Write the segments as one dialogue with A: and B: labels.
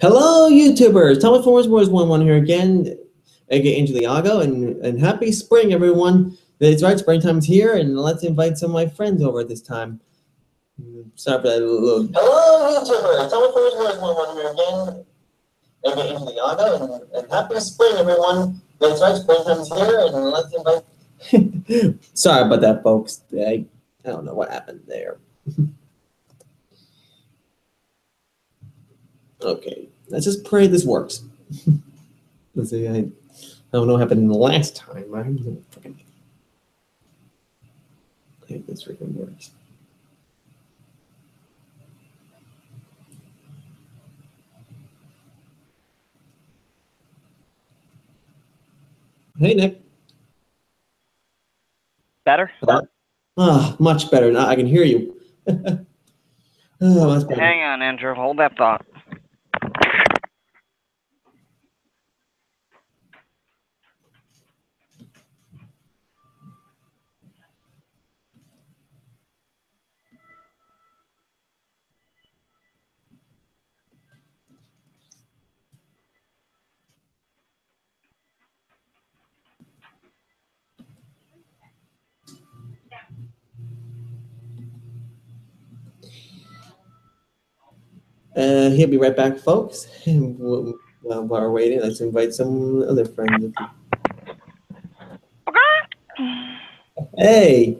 A: Hello, YouTubers. Thomas Force Wars One One here again, aka Andrew Leago, and and happy spring, everyone. That's right, springtime's here, and let's invite some of my friends over this time. Sorry for that little. Hello, YouTubers. Thomas Force Wars One One here again, aka Andrew Leago, and, and happy spring, everyone. That's right, springtime's here, and let's invite. Sorry about that, folks. I, I don't know what happened there. Okay, let's just pray this works. let's see, I, I don't know what happened the last time. I freaking. I hope this freaking works. Hey, Nick.
B: Better?
A: Ah, much better. Now I can hear you. oh.
B: Hang on, Andrew. Hold that thought.
A: Uh, he'll be right back, folks. While while we're waiting, let's invite some other friends. Hey.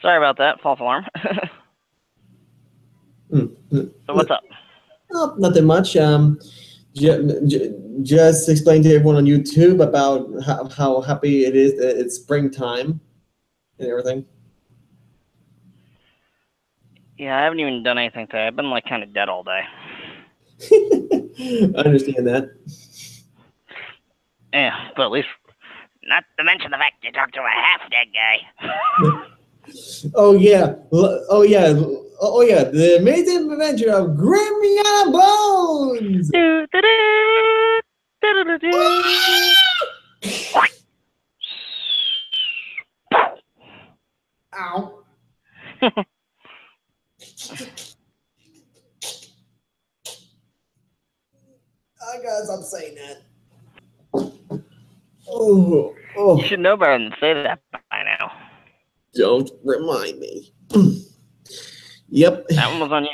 B: Sorry about that. False alarm.
A: Mm, mm.
B: so what's up?
A: Oh, nothing much. Um, ju- ju- just explain to everyone on YouTube about how, how happy it is that it's springtime and everything.
B: Yeah, I haven't even done anything today. I've been like kind of dead all day.
A: I understand that.
B: Yeah, but at least, not to mention the fact you talked to a half dead guy.
A: Oh yeah, oh yeah, oh yeah, the amazing adventure of Grimiana Bones.
B: Do, do, do.
A: Ow. I gotta stop saying that. Oh, oh,
B: You should know better than say that by now.
A: don't remind me. yep,
B: That one was on you.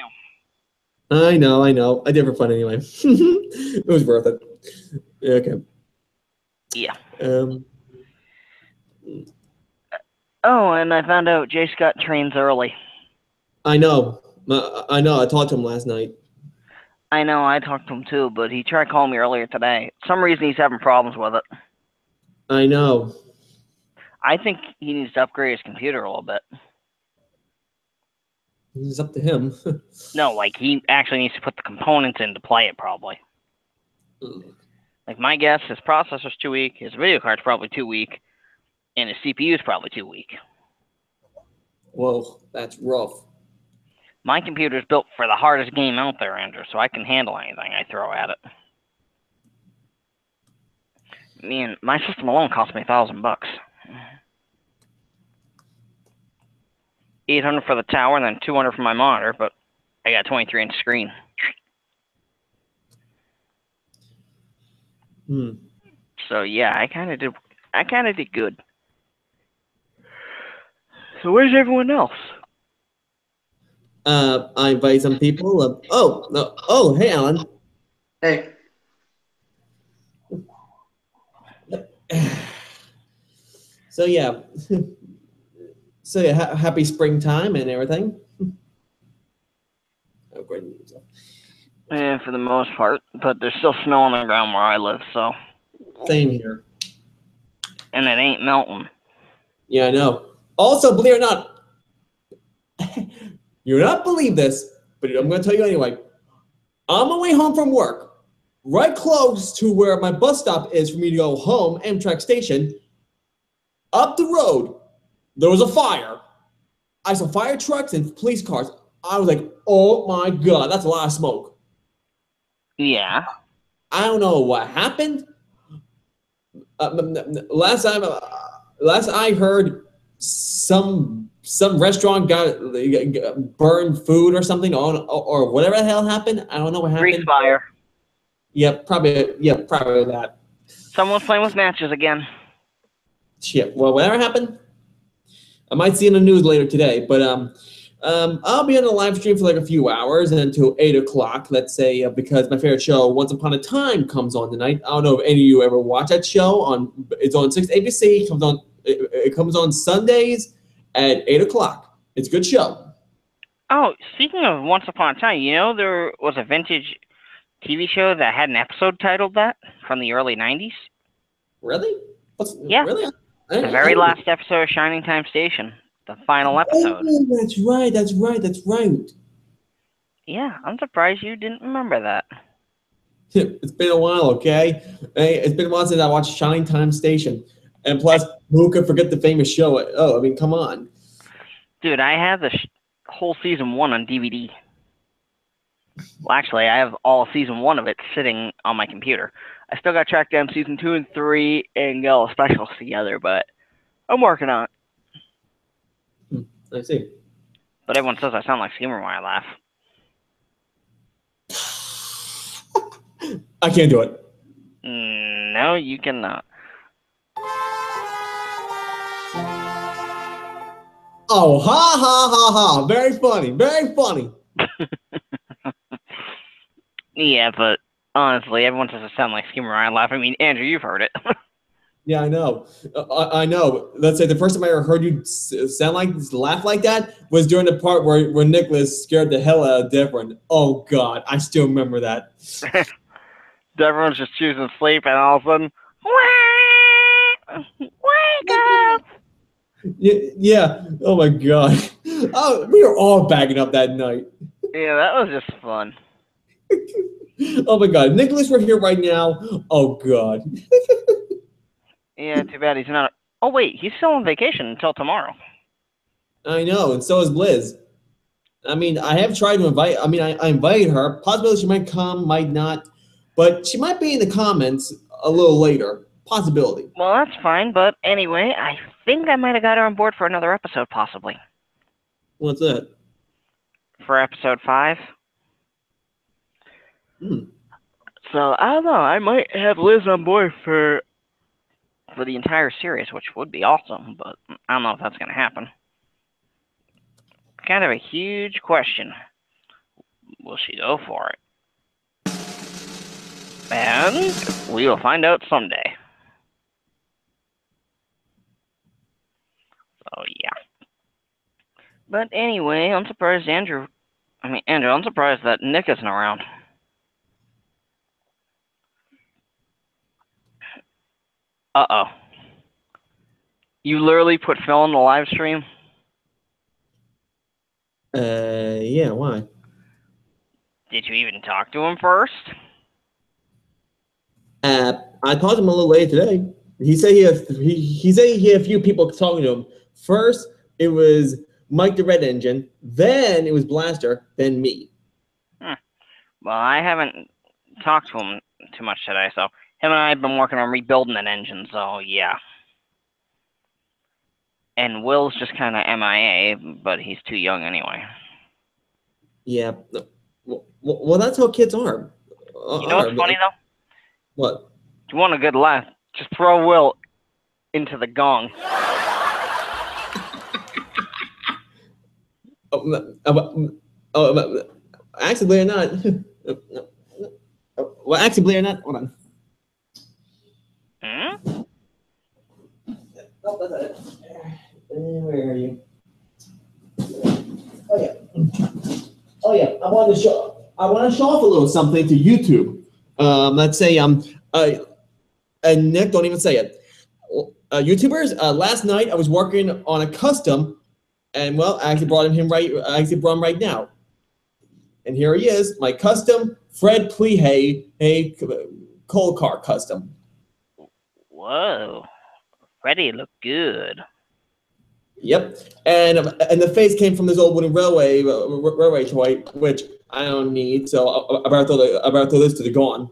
A: I know, I know. I did it for fun anyway. it was worth it. Yeah, Okay.
B: Yeah.
A: Um.
B: Oh, and I found out Jace got trains early.
A: I know. I know. I talked to him last night.
B: I know, I talked to him too, but he tried calling me earlier today. For some reason he's having problems with it.
A: I know.
B: I think he needs to upgrade his computer a little bit.
A: It's up to him.
B: No, like he actually needs to put the components in to play it probably. Like my guess, his processor's too weak, his video card's probably too weak, and his CPU's probably too weak.
A: Whoa, that's rough.
B: My computer's built for the hardest game out there, Andrew, so I can handle anything I throw at it. Man, my system alone cost me a thousand bucks. Eight hundred for the tower, and then two hundred for my monitor, but I got a twenty-three inch screen.
A: Hmm.
B: So yeah, I kind of did. I kind of did good. So where's everyone else?
A: Uh, I invite some people. Uh, oh, no. Oh, hey, Alan.
C: Hey,
A: So yeah. so yeah, ha- happy springtime and everything. Oh, great.
B: Yeah, for the most part, but there's still snow on the ground where I live, so
A: Same here.
B: and it ain't melting.
A: Yeah, I know. Also, believe it or not, you'll not believe this, but I'm going to tell you anyway. On my way home from work, right close to where my bus stop is for me to go home, Amtrak station, up the road, there was a fire. I saw fire trucks and police cars. I was like, oh my God, that's a lot of smoke.
B: Yeah.
A: I don't know what happened. Uh, last time, uh, last I heard, some some restaurant got, got burned food or something, on or whatever the hell happened. I don't know what happened.
B: Grease fire.
A: Yep, probably. Yeah, probably that.
B: Someone's playing with matches again.
A: Shit. Well, whatever happened, I might see in the news later today. But um, um, I'll be on the live stream for like a few hours until eight o'clock. Let's say uh, because my favorite show, Once Upon a Time, comes on tonight. I don't know if any of you ever watch that show. On it's on six ABC. It comes on. It, it comes on Sundays at eight o'clock. It's a good show.
B: Oh, speaking of Once Upon a Time, you know there was a vintage TV show that had an episode titled that from the early '90s.
A: Really? What's,
B: Yeah.
A: Really?
B: The very last episode of Shining Time Station, the final oh, episode.
A: Oh, that's right. That's right. That's right.
B: Yeah, I'm surprised you didn't remember that.
A: It's been a while, okay? Hey, It's been a while since I watched Shining Time Station. And plus, who could forget the famous show? Oh, I mean, come on.
B: Dude, I have the sh- whole season one on DVD. Well, actually, I have all season one of it sitting on my computer. I still got to track down season two and three and get all the specials together, but I'm working on it.
A: I see.
B: But everyone says I sound like Schemer when I laugh.
A: I can't do it.
B: Mm, no, you cannot.
A: Oh, ha, ha, ha, ha. Very funny. Very funny.
B: Yeah, but honestly, everyone says I sound like Schemer I laugh. I mean, Andrew, you've heard it.
A: Yeah, I know. Uh, I, I know. Let's say the first time I ever heard you sound like laugh like that was during the part where, where Nicholas scared the hell out of Devon. Oh God, I still remember that.
B: Everyone's just choosing sleep, and all of a sudden, wake up!
A: Yeah. Oh my God. Oh, we were all backing up that night.
B: Yeah, that was just fun.
A: Oh my God, Nicholas, we're here right now. Oh God.
B: Yeah, too bad he's not. Oh wait, he's still on vacation until tomorrow.
A: I know, and so is Liz. I mean, I have tried to invite. I mean, I, I invited her. Possibility she might come, might not, but she might be in the comments a little later. Possibility.
B: Well, that's fine. But anyway, I think I might have got her on board for another episode, possibly
A: What's that?
B: for episode five.
A: Hmm.
B: So I don't know. I might have Liz on board for for the entire series, which would be awesome. But I don't know if that's gonna happen. Kind of a huge question. Will she go for it? And we will find out someday. So yeah. But anyway, I'm surprised Andrew. I mean, Andrew, I'm surprised that Nick isn't around. Uh oh. You literally put Phil in the live stream?
A: Uh, yeah. Why?
B: Did you even talk to him first?
A: Uh, I talked to him a little later today. He said he had, he, he said he had a few people talking to him. First, it was Mike the Red Engine. Then it was Blaster. Then me. Hmm.
B: Well, I haven't talked to him too much today, so him and I have been working on rebuilding an engine, so yeah. And Will's just kind of MIA, but he's too young anyway.
A: Yeah. Well, well that's how kids are.
B: You know what's uh, funny though?
A: What?
B: If you want a good laugh, just throw Will into the gong.
A: Oh, oh, actually, believe or not. well, actually, believe it or not. Hold on.
B: Hmm?
A: Oh, that's it. Where are you? Oh yeah. Oh yeah. I want to show. I want to show off a little something to YouTube. Um, let's say um, uh, and Nick, don't even say it. Uh, YouTubers. Uh, last night I was working on a custom, and well, I actually brought him right. I actually brought him right now. And here he is, my custom Fred Plehay a cold car custom.
B: Whoa. Freddie look good.
A: Yep, and and the face came from this old wooden railway uh, railway toy, which I don't need. So I, I better throw the I better throw this to the gone.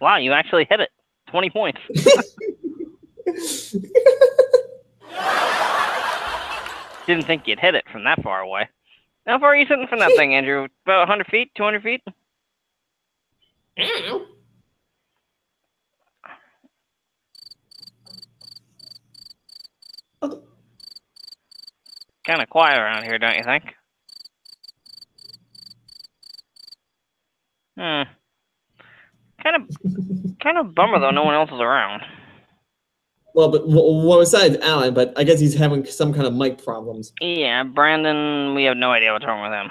B: Wow, you actually hit it. 20 points. didn't think you'd hit it from that far away. How far are you sitting from that thing, Andrew? About 100 feet, 200 feet?
A: Ow. Oh,
B: Kind of quiet around here, don't you think? Hmm. Kind of, kind of bummer though. No one else is around.
A: Well, but well, besides Alan, but I guess he's having some kind of mic problems.
B: Yeah, Brandon. We have no idea what's wrong with him.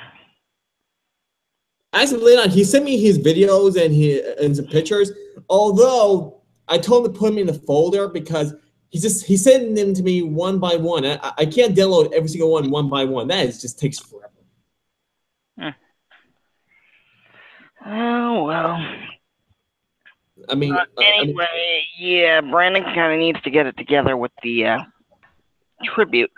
A: Actually, or not, he sent me his videos and he and some pictures. Although I told him to put them in the folder because he's just he's sending them to me one by one. I, I can't download every single one one by one. That is, just takes forever. Hmm.
B: Oh well.
A: I mean,
B: Uh,
A: uh, I mean,
B: anyway, yeah, Brandon kind of needs to get it together with the uh, tribute.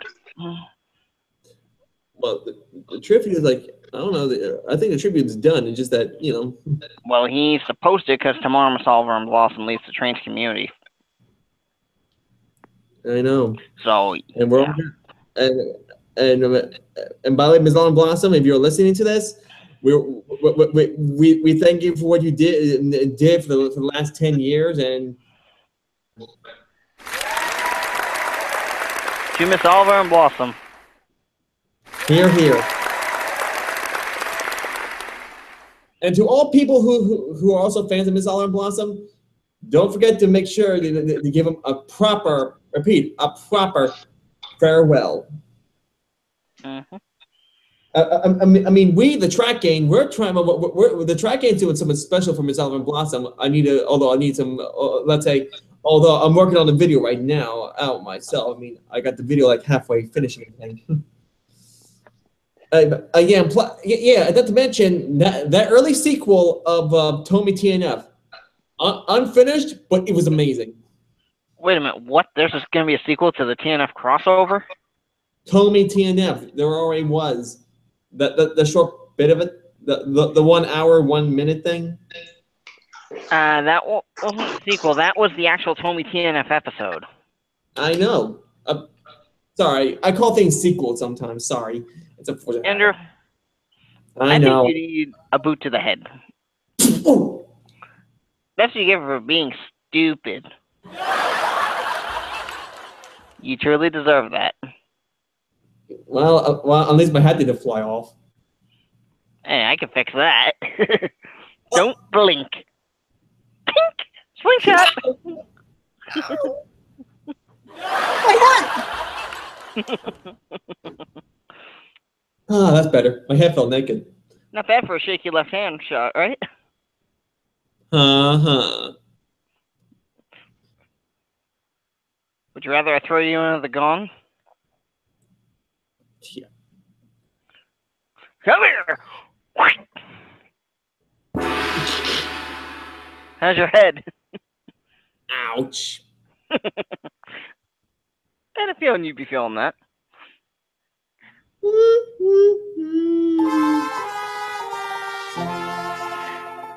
A: well, the, the tribute is like I don't know. The, I think the tribute's done. It's just that you know.
B: Well, he's supposed to because tomorrow Massalver and Blossom leaves the trans community.
A: I know,
B: So
A: and we're and and uh, and by the way, Ms. Allen Blossom, if you're listening to this, we we, we, we, thank you for what you did did for the, for the last ten years, and
B: to Miss Oliver and Blossom.
A: here here. And to all people who, who, who are also fans of Miss Allen Blossom, don't forget to make sure to, give them a proper, repeat, a proper farewell.
B: hmm
A: I, I, I mean, we, the track gang, we're trying. We're, we're, the track gang's doing something special for Miss Alvin Blossom. I need to, although I need some. Uh, let's say, although I'm working on the video right now out myself. I mean, I got the video like halfway finishing thing. uh, uh, yeah, pl- yeah, yeah. Not to mention that that early sequel of uh, Tommy TNF, un- unfinished, but it was amazing.
B: Wait a minute. What? There's just gonna be a sequel to the TNF crossover?
A: Tommy TNF, there already was. The, the, the short bit of it, the, the, the one hour, one minute thing.
B: Uh, that wasn't the sequel. That was the actual Tommy TNF episode.
A: I know. Uh, sorry, I call things sequels sometimes. Sorry, it's unfortunate.
B: Andrew,
A: I
B: I,
A: know.
B: think you need a boot to the head.
A: Ooh.
B: That's what you get for being stupid. You truly deserve that.
A: Well, uh, well, at least my head didn't fly off.
B: Hey, I can fix that. Don't blink. Pink! Swing shot!
A: Ah, that's better. My head felt naked.
B: Not bad for a shaky left hand shot, right?
A: Uh huh.
B: Would you rather I throw you into the gong?
A: Yeah.
B: Come here! How's your head?
A: Ouch.
B: I had a feeling you'd be feeling that.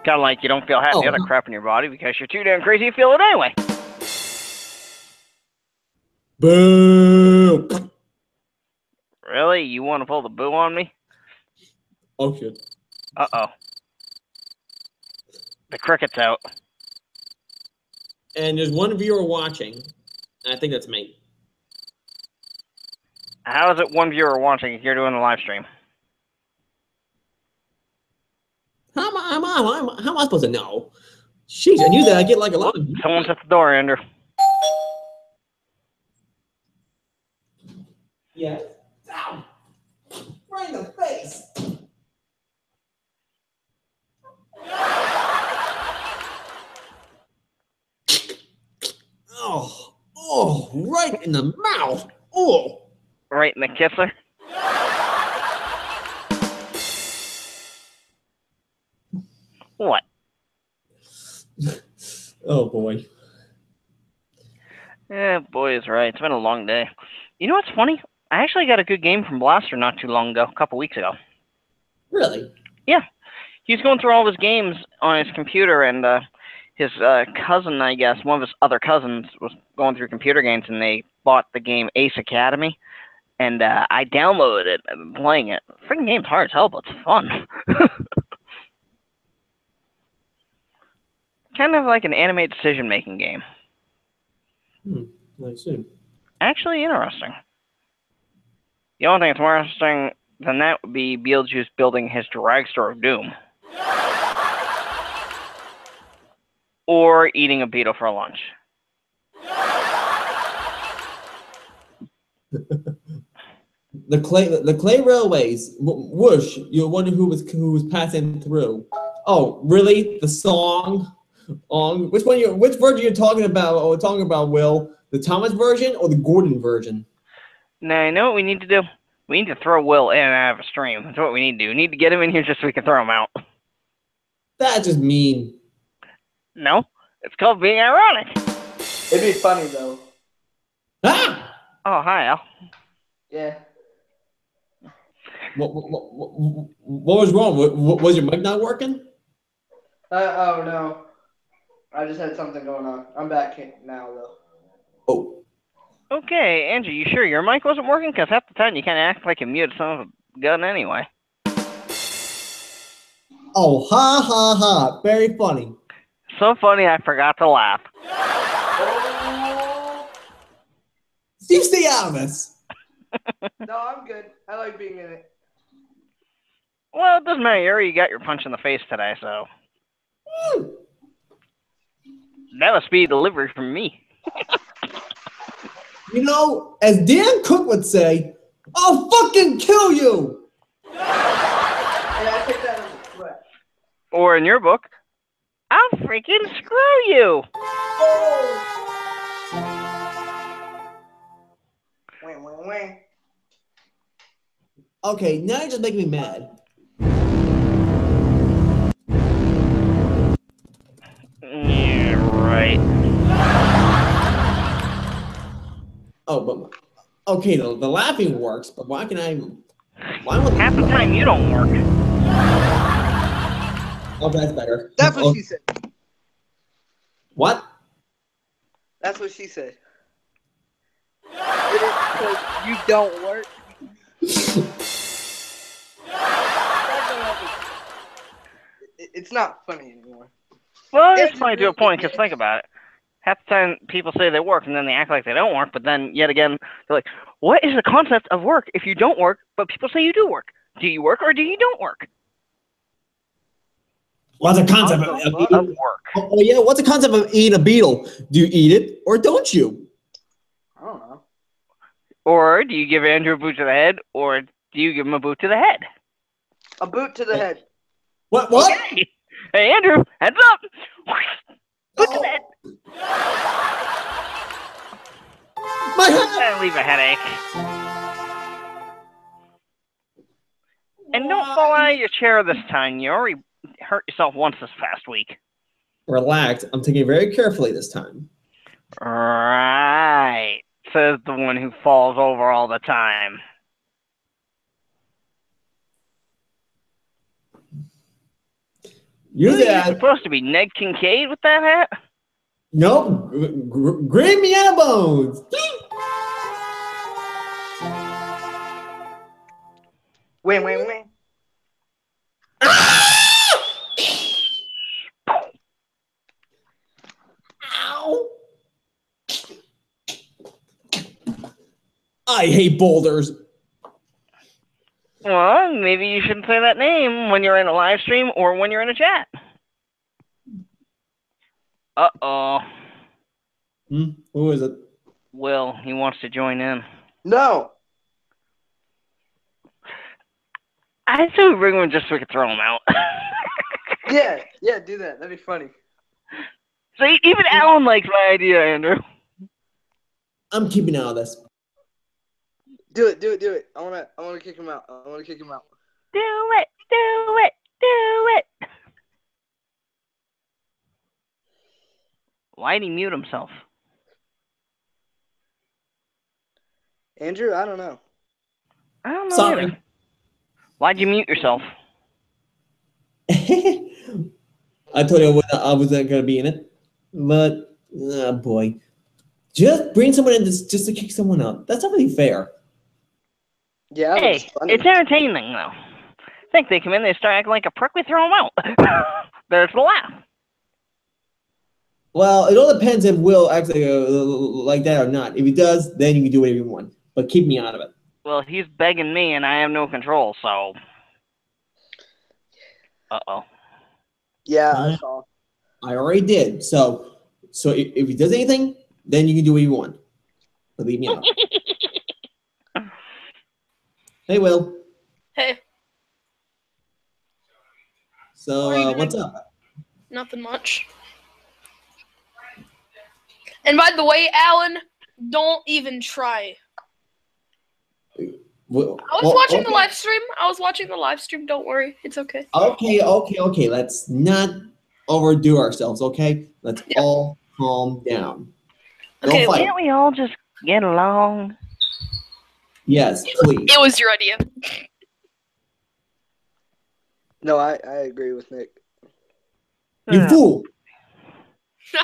B: Kind of like you don't feel half the
A: Oh.
B: other crap in your body because you're too damn crazy to feel it anyway.
A: Boo.
B: Really? You want to pull the boo on me?
A: Oh shit.
B: Uh oh. The cricket's out.
A: And there's one viewer watching. I think that's me.
B: How is it one viewer watching if you're doing the live stream?
A: How am I? How am I, how am I, how am I supposed to know? Jeez, I knew that I get like a lot of.
B: Someone's at the door, Andrew.
A: Yeah. Ow! Right in the face. Oh, right in the mouth. Oh.
B: Right in the kisser. What?
A: Oh boy.
B: Yeah, boy is right. It's been a long day. You know what's funny? I actually got a good game from Blaster not too long ago, a couple weeks ago.
A: Really? Yeah.
B: He was going through all his games on his computer, and uh, his uh, cousin, I guess, one of his other cousins, was going through computer games, and they bought the game Ace Academy. and uh, I downloaded it. Been playing it. Freaking game's hard as hell, but it's fun. kind of like an anime decision making game.
A: I see.
B: Actually, interesting. The only thing that's more interesting than that would be Beetlejuice building his dragster of doom. Or eating a beetle for lunch.
A: The clay, the clay railways. Whoosh! You're wondering who was who was passing through. Oh, really? The song? On which one? You which version you're talking about? Oh, talking about Will the Thomas version or the Gordon version?
B: Now, you know what we need to do? We need to throw Will in and out of a stream. That's what we need to do. We need to get him in here just so we can throw him out.
A: That's just mean.
B: No, it's called being ironic.
C: It'd be funny though.
A: Ah!
B: Oh, hi, Al.
C: Yeah.
A: What, what, what, what- what was wrong? What, what- was your mic not working?
C: Uh, oh no. I just had something going on. I'm back now though.
A: Oh,
B: Okay, Andrew, you sure your mic wasn't working? Because half the time you kind of act like you muted son of a gun anyway.
A: oh, ha ha ha! Very funny.
B: So funny, I forgot to laugh.
C: Oh,
A: You stay out
C: no, I'm good. I like being in it.
B: Well, it doesn't matter. You already got your punch in the face today, so
A: Woo!
B: that was speed delivery from me.
A: You know, as Dane Cook would say, "I'll fucking kill you."
C: Yeah, I take that as a threat.
B: Or in your book, I'll freaking screw you.
A: Okay, now you're just making me mad.
B: Yeah, right.
A: Oh, but okay, the, the laughing works, but why can I? Why would
B: Half the time you don't work.
A: Oh, that's better.
C: That's what
A: Oh,
C: she said.
A: What?
C: That's what she said. It is because you don't work. It's not funny anymore.
B: Well,
C: Yeah,
B: it's funny to a point because think about it. Half the time people say they work and then they act like they don't work, but then yet again they're like, "What is the concept of work if you don't work, but people say you do work? Do you work or do you don't work?"
A: What's the concept of,
B: Concept
A: of
B: of
A: eating?
B: work.
A: Oh, oh, yeah, what's the concept of eating a beetle? Do you eat it or don't you?
C: I don't know.
B: Or do you give Andrew a boot to the head, or do you give him a boot to the head?
C: A boot to the head.
A: What? What?
B: Okay. Hey, Andrew, heads up! Boot to the head.
A: My head.
B: That'll leave a headache. And don't fall out of your chair this time. You already hurt yourself once this past week.
A: Relax. I'm taking it very carefully this time.
B: Right, says the one who falls over all the time.
A: You
B: Who are
A: that?
B: supposed to be Ned Kincaid with that hat?
A: Nope. Gr- gr- Green Miana Bones.
C: Wing, wing, wing.
A: I hate boulders.
B: Well, maybe you shouldn't say that name when you're in a live stream or when you're in a chat. Uh oh.
A: Hmm? Who is it?
B: Will, he wants to join in.
C: No.
B: I say we bring him just so we can throw him out.
C: Yeah, yeah, do that. That'd be funny.
B: so even Alan likes my idea, Andrew.
A: I'm keeping out of this.
C: Do it, do it, do it. I wanna I wanna kick him out. I wanna kick him out.
B: Do it, do it, do it. Why'd he mute himself?
C: Andrew, I don't know.
B: I don't know.
A: Sorry.
B: either. Why'd you mute yourself?
A: I told you I wasn't, gonna be in it, but oh boy, just bring someone in just, just to kick someone out. That's not really fair.
C: Yeah,
B: Hey,
C: it's funny.
B: it's entertaining though. I think they come in, they start acting like a prick, we throw them out. There's the laugh.
A: Well, it all depends if Will actually uh, like that or not. If he does, then you can do whatever you want. But keep me out of it.
B: Well, he's begging me, and I have no control, so. Uh oh.
C: yeah,
A: Huh?
C: I saw.
A: I already did. So, so if, if he does anything, then you can do what you want. But leave me out. hey, Will.
D: Hey,
A: So,
D: What are you
A: uh, what's up?
D: nothing much. And by the way, Alan, don't even try.
A: Well,
D: I was
A: well,
D: watching
A: okay.
D: the live stream. I was watching the live stream. Don't worry, it's okay.
A: Okay, okay, okay. Let's not overdo ourselves, okay? Let's
D: Yeah.
A: all calm down. Don't
D: Okay,
A: fight.
B: Can't we all just get along?
A: Yes, please.
D: It was your idea.
C: No, I, I agree with Nick.
A: You
B: Yeah.
A: fool.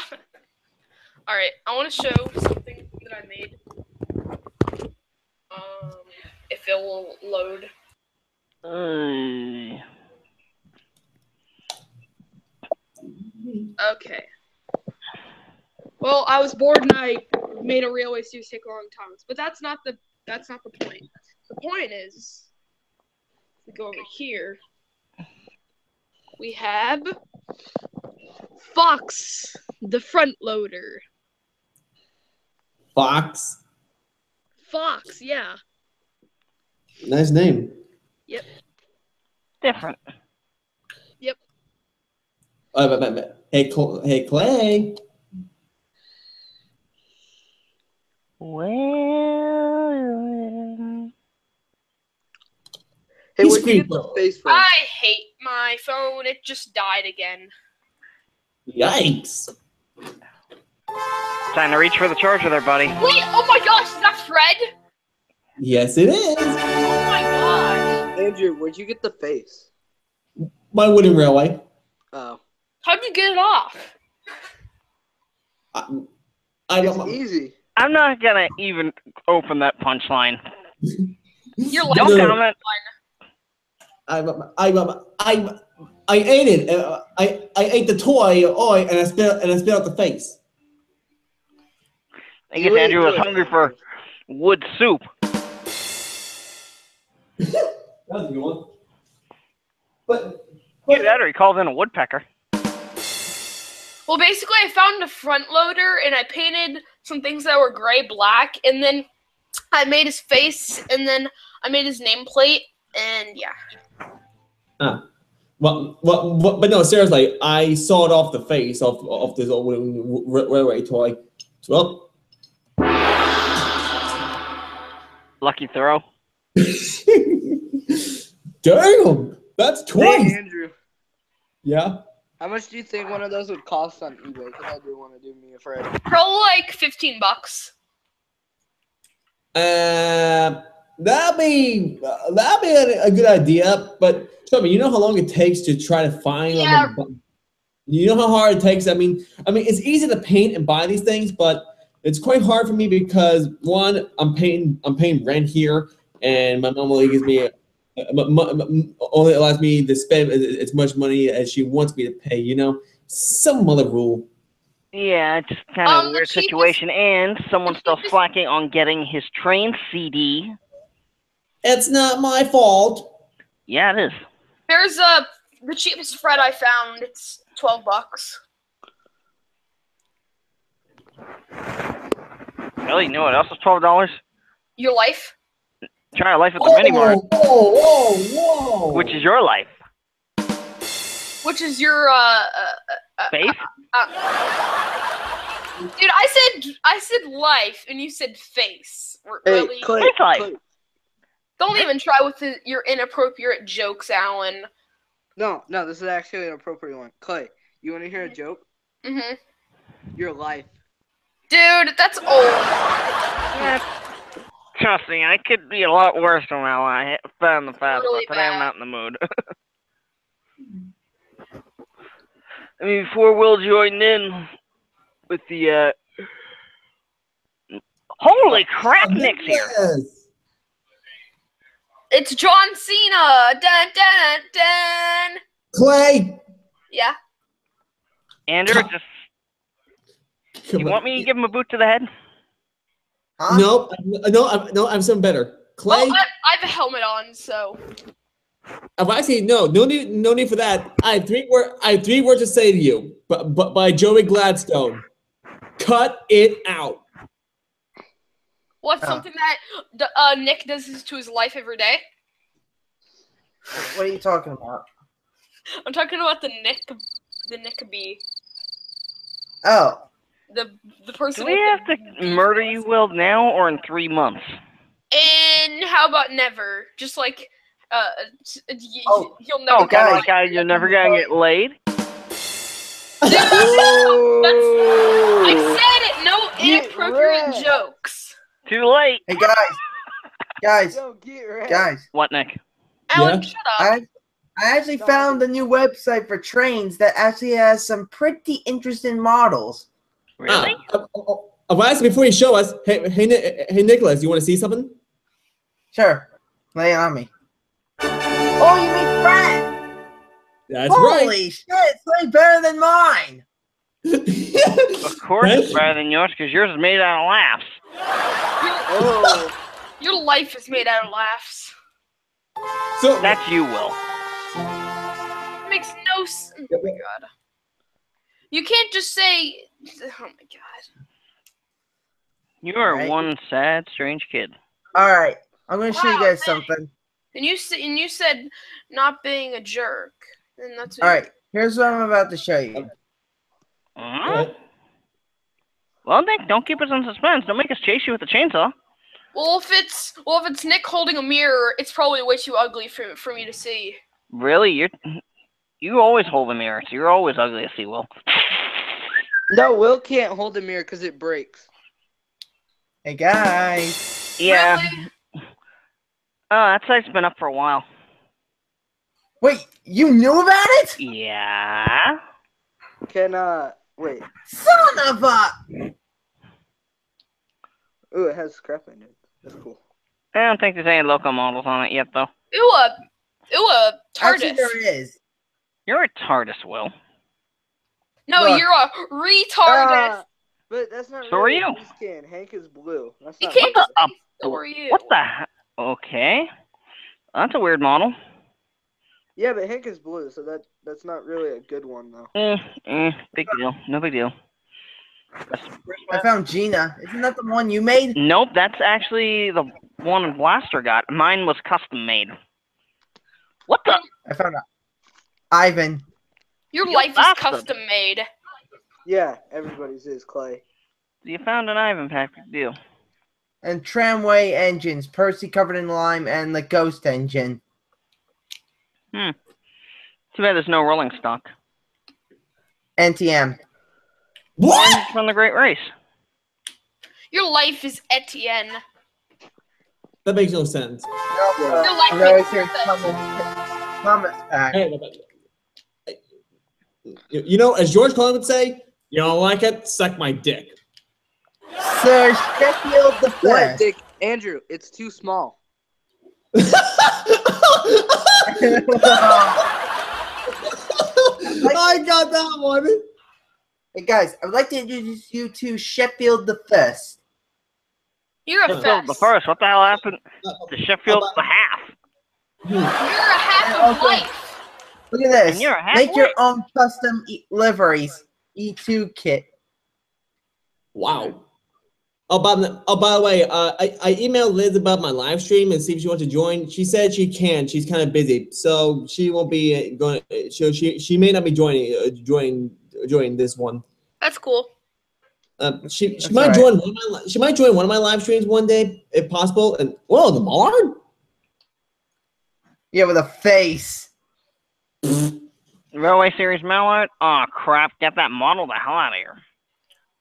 D: All right, I want to show something that I made. Um, if it will load.
B: Uh,
D: Okay. Well, I was bored and I made a railway series take a long time, but that's not the that's not the point. The point is, we go over here. We have Fox, the front loader.
A: Fox.
D: Fox, yeah.
A: Nice name. Yep.
B: Different.
A: Uh, but, but, but, hey, Cl- hey, Clay.
B: Well,
C: Hey,
A: He's
C: where'd you get the
A: creepy.
C: face from?
D: I hate my phone. It just died again.
A: Yikes.
B: time to reach for the charger there, buddy.
D: Wait, oh my gosh, is that Fred?
A: Yes, it is.
D: Oh my gosh.
C: Andrew, where'd you get the face?
A: My wooden railway.
C: Oh,
D: How'd you get it off?
A: I, I
C: it's
A: don't. know.
C: easy.
B: I'm not gonna even open that punchline.
D: You're like,
B: Don't
A: no, no.
B: comment.
A: I'm, I, I, I ate it. Uh, I, I ate the toy, oh, and I spit, and I spit out the face.
B: I guess
C: You
B: Andrew was
C: good.
B: hungry for wood soup.
A: That was a good one. But,
B: Either that or he called in a woodpecker.
D: Well, basically, I found a front loader and I painted some things that were gray black, and then I made his face, and then I made his nameplate, and yeah.
A: well, well, well, but no, seriously, I sawed off the face off of this old railway toy. Well,
B: Lucky throw.
A: damn, that's
C: Hey,
A: twice.
C: Andrew,
A: Yeah.
C: How much do you think one of those would cost on eBay? Because I do want to do me a friend.
D: Probably like 15 bucks.
A: Uh, that'd be uh, that'd be a, a good idea. But tell me, you know how long it takes to try to find? all the
D: Yeah.
A: you know how hard it takes. I mean, I mean, it's easy to paint and buy these things, but it's quite hard for me because one, I'm paying I'm paying rent here, and my mom only gives me. Uh, m- m- m- only allows me to spend as- as much money as she wants me to pay. You know, some other rule.
B: Yeah, it's just kind of
D: Um,
B: a weird
D: cheapest-
B: situation, and someone's still slacking on getting his train CD.
A: It's not my fault.
B: Yeah, it is.
D: There's a the cheapest Fred I found. It's 12 bucks.
B: Really? You know what else is twelve dollars?
D: Your life?
B: Try a life at the
A: Whoa,
B: mini mart,
A: whoa, whoa, whoa!
B: which is your life.
D: Which is your uh, uh, uh,
B: Face?
D: uh Dude, I said I said life and you said face. R-
C: Hey,
D: really?
C: Clay,
B: Face life.
C: Clay.
D: Don't even try with the, your inappropriate jokes, Alan.
C: No, no, this is actually an appropriate one. Clay, you want to hear a joke?
D: hmm
C: Your life.
D: Dude, that's old.
B: Yeah. Trust me, I could be a lot worse than how I found the past,
D: Really
B: but today I'm not in the mood. I mean, before Will joined in with the, uh... Holy crap, Nick's here!
D: It's John Cena. Dun dun dun.
A: Clay.
D: Yeah.
B: Andrew, just
A: Come
B: you
A: on.
B: want me to give him a boot to the head?
E: Huh?
A: No, no, I- no. I have something better. Clay.
D: Well, I, I have a helmet on, so
A: Uh, well, actually, no, no need, no need for that. I have three word, I have three words to say to you, but, but by Joey Gladstone. Cut it out.
D: what's
E: Oh.
D: something that uh, Nick does this to his life every day?
E: What are you talking about?
D: I'm talking about the Nick, the Nick B,
E: Oh,
D: the the person.
B: Do we have to murder you, Will, now or in three months?
D: And how about never? Just like, uh, s- y- y-
E: Oh.
D: you'll never.
B: Oh, kind of
E: guys.
B: like how you're never gonna get laid. No!
D: I said it. No
C: Get
D: inappropriate
C: wrecked.
D: jokes.
B: Too late.
E: hey guys, guys,
C: Yo,
E: guys!
B: What, Nick?
D: Alan,
A: Yeah?
D: shut up.
E: I I actually found a new website for trains that actually has some pretty interesting models.
B: Really?
A: Uh, uh, uh, uh, well, before you show us, hey, hey, hey, Nicholas, you want to see something?
E: Sure, lay on me. Oh, you mean Fred?
A: That's right.
E: Holy shit, it's way better than mine.
B: Of course
A: Right?
B: it's better than yours because yours is made out of laughs.
C: Oh,
D: Your life is made out of laughs.
A: so
B: That's you, Will.
D: makes no sense. Oh my god. You can't just say. Oh my god.
B: You are
E: Right.
B: one sad, strange kid.
E: All right, I'm gonna show you guys
D: thanks.
E: something.
D: And you said and you said not being a jerk, and that's
E: All right, here's what I'm about to show you.
B: Huh? Well, Nick, don't keep us in suspense. Don't make us chase you with a chainsaw.
D: Well, if it's well, if it's Nick holding a mirror, it's probably way too ugly for for me to see.
B: Really? You're you always hold the mirror, so you're always ugly to see, Will.
C: no, Will can't hold the mirror because it breaks.
E: Hey guys,
B: Yeah.
D: Really?
B: Oh, that site's been up for a while.
E: wait, you knew about it?
B: Yeah.
C: Can uh wait?
E: Son of a!
C: Ooh, it has scrap in it. That's cool.
B: I don't think there's any local models on it yet, though.
D: Ooh, a ooh, a TARDIS.
E: Actually,
D: TARDIS.
E: there is.
B: You're a TARDIS, Will.
D: No,
E: Look.
D: you're a retarded.
C: Ah, but that's not.
B: So are you.
C: a loose can. Hank is blue. That's
D: you
C: not
D: can't
B: What
D: just
B: the-
D: so are you.
B: What the? Okay. That's a weird model.
C: Yeah, but Hank is blue, so that that's not really a good one though.
B: Eh, eh, big deal. No big deal.
E: I found Gina. Isn't that the one you made?
B: Nope, that's actually the one Blaster got. Mine was custom made. What the?
E: I found Ivan.
D: Your
B: You
D: life is
B: bastard.
D: custom made.
C: Yeah, everybody's is Clay.
B: You found an Ivan pack. Big deal.
E: and tramway engines, Percy covered in lime, and the ghost engine. Hmm.
B: Too bad there's no rolling stock.
E: NTM.
A: What?
B: Mine's from the Great Race.
D: Your life is Etienne.
A: That makes no sense.
E: No,
D: Your life
E: no,
D: makes
E: it's
D: no sense.
E: Thomas, Thomas pack.
A: Hey, but- You you know, as George Clooney would say, you don't like it, suck my dick.
E: Sir Sheffield the
C: What,
E: First.
C: Dick? Andrew, it's too small.
A: I got that one.
E: hey guys, I would like to introduce you to Sheffield the First.
D: You're a
B: Sheffield the first. What the hell happened to uh, Sheffield the uh, half?
D: You're a half
E: And
D: of
E: also-
D: life.
E: Look at this.
B: And you're a
E: Make your own custom e- liveries. E2 kit.
A: Wow. Oh, by the, oh, by the way, uh, I, I emailed Liz about my live stream and see if she wants to join. She said she can. She's kind of busy, so she won't be uh, going. She she, she may not be joining uh, joining joining this one.
D: That's cool.
A: Uh, she she
E: That's
A: might
E: all right.
A: join one of my she might join one of my live streams one day if possible. And whoa, the Mallard.
E: Yeah, with a face.
B: Railway Series Mallard? Oh crap! Get that model the hell out of here.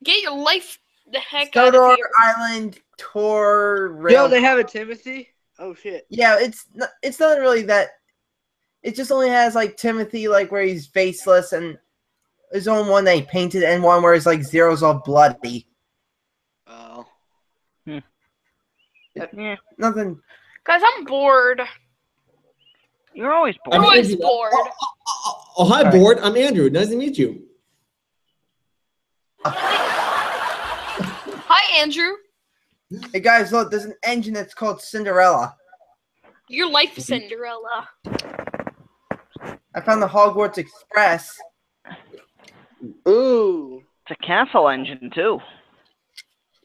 D: Get your life the heck out
E: Sodor
D: of here.
E: Island Tour
C: Yo, they have a Timothy. Oh shit.
E: yeah, it's not, it's not really that. It just only has like Timothy, like where he's faceless, and there's only one that he painted, and one where his like zeros all bloody.
C: Oh. Hmm.
B: Yeah.
E: Nothing
D: Guys, I'm bored.
B: You're always bored.
A: I'm
D: always
A: Andrew.
D: bored.
A: Oh, oh, oh, oh, hi,
E: Sorry.
A: board. I'm Andrew. Nice to meet you.
D: Hi, Andrew.
E: Hey guys, look, there's an engine that's called Cinderella.
D: Your life, Cinderella.
E: I found the Hogwarts Express.
C: Ooh,
B: It's a castle engine too.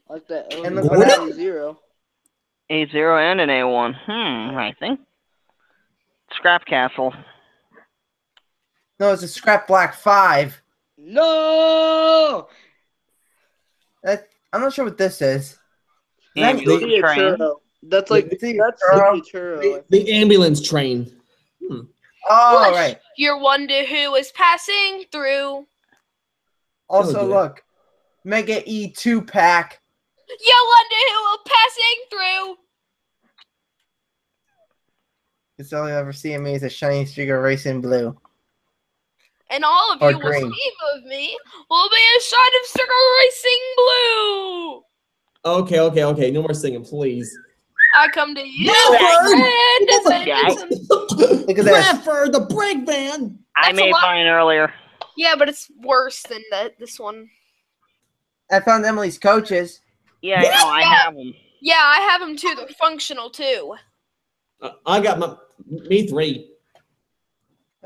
C: like that.
E: And
C: Oh,
E: look
A: what
C: Gravity zero.
B: A zero and an A one. Hmm. I think. Scrap castle.
E: No, it's a Scrap Black Five.
C: No.
E: That, I'm not sure what this is.
B: And
A: They-
B: the
C: City of
B: train.
C: Truro. That's like
E: It's a
C: that's
E: Truro.
C: City Truro.
A: The, the ambulance train. Hmm.
E: Oh,
D: What?
E: right.
D: You wonder who is passing through.
E: Also,
A: Oh,
E: look, Mega E two pack.
D: You wonder who is passing through.
E: It's all you ever see of me is a shiny streak of racing blue.
D: And all of
E: Or
D: you will see of me will be a shot of sugar racing blue.
A: Okay, okay, okay. No more singing, please.
D: I come to you.
A: Bradford!
D: and
A: What the
D: defend-
E: Look at this.
A: Bradford, the brake van.
B: I
D: That's
B: made mine earlier.
D: Yeah, but it's worse than that. This one.
E: I found Emily's coaches.
B: Yeah, I know. I have them.
D: Yeah, I have them too. They're functional too.
A: Uh, I got my me three.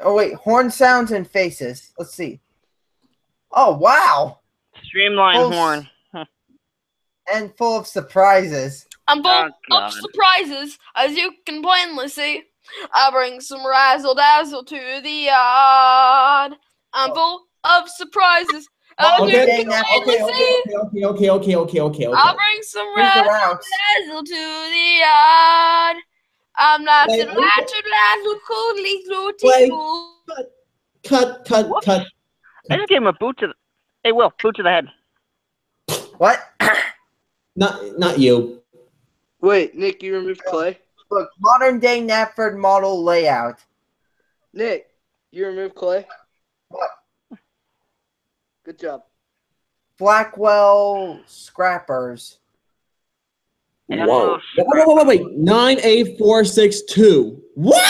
E: Oh wait, horn sounds and faces. Let's see. Oh wow,
B: Streamline
E: Oh,
B: horn.
E: and full of surprises.
D: I'm full
B: Oh,
D: of surprises, as you can plainly see. I bring some razzle dazzle to the yard. I'm
E: Oh.
D: full of surprises,
E: Oh,
A: Okay,
E: okay,
A: okay, okay, okay, okay, okay, okay, okay.
D: I'll bring some razzle dazzle to the yard. I'm not
A: Wait,
D: a
A: wait.
D: ratchet razzle coolly
A: Wait.
D: floaty fool.
A: Cut, cut,
B: What?
A: cut.
B: I just gave him a boot to the. Hey, Will, boot to the head.
E: What?
A: Not, not you.
C: Wait, Nick, you removed Clay.
E: Look, modern day Knapford model layout.
C: Nick, you removed Clay.
E: What?
C: Good job.
E: Blackwell scrappers.
B: Yeah.
A: Whoa. Wait, wait, wait, wait, wait. Nine eight four six two. What?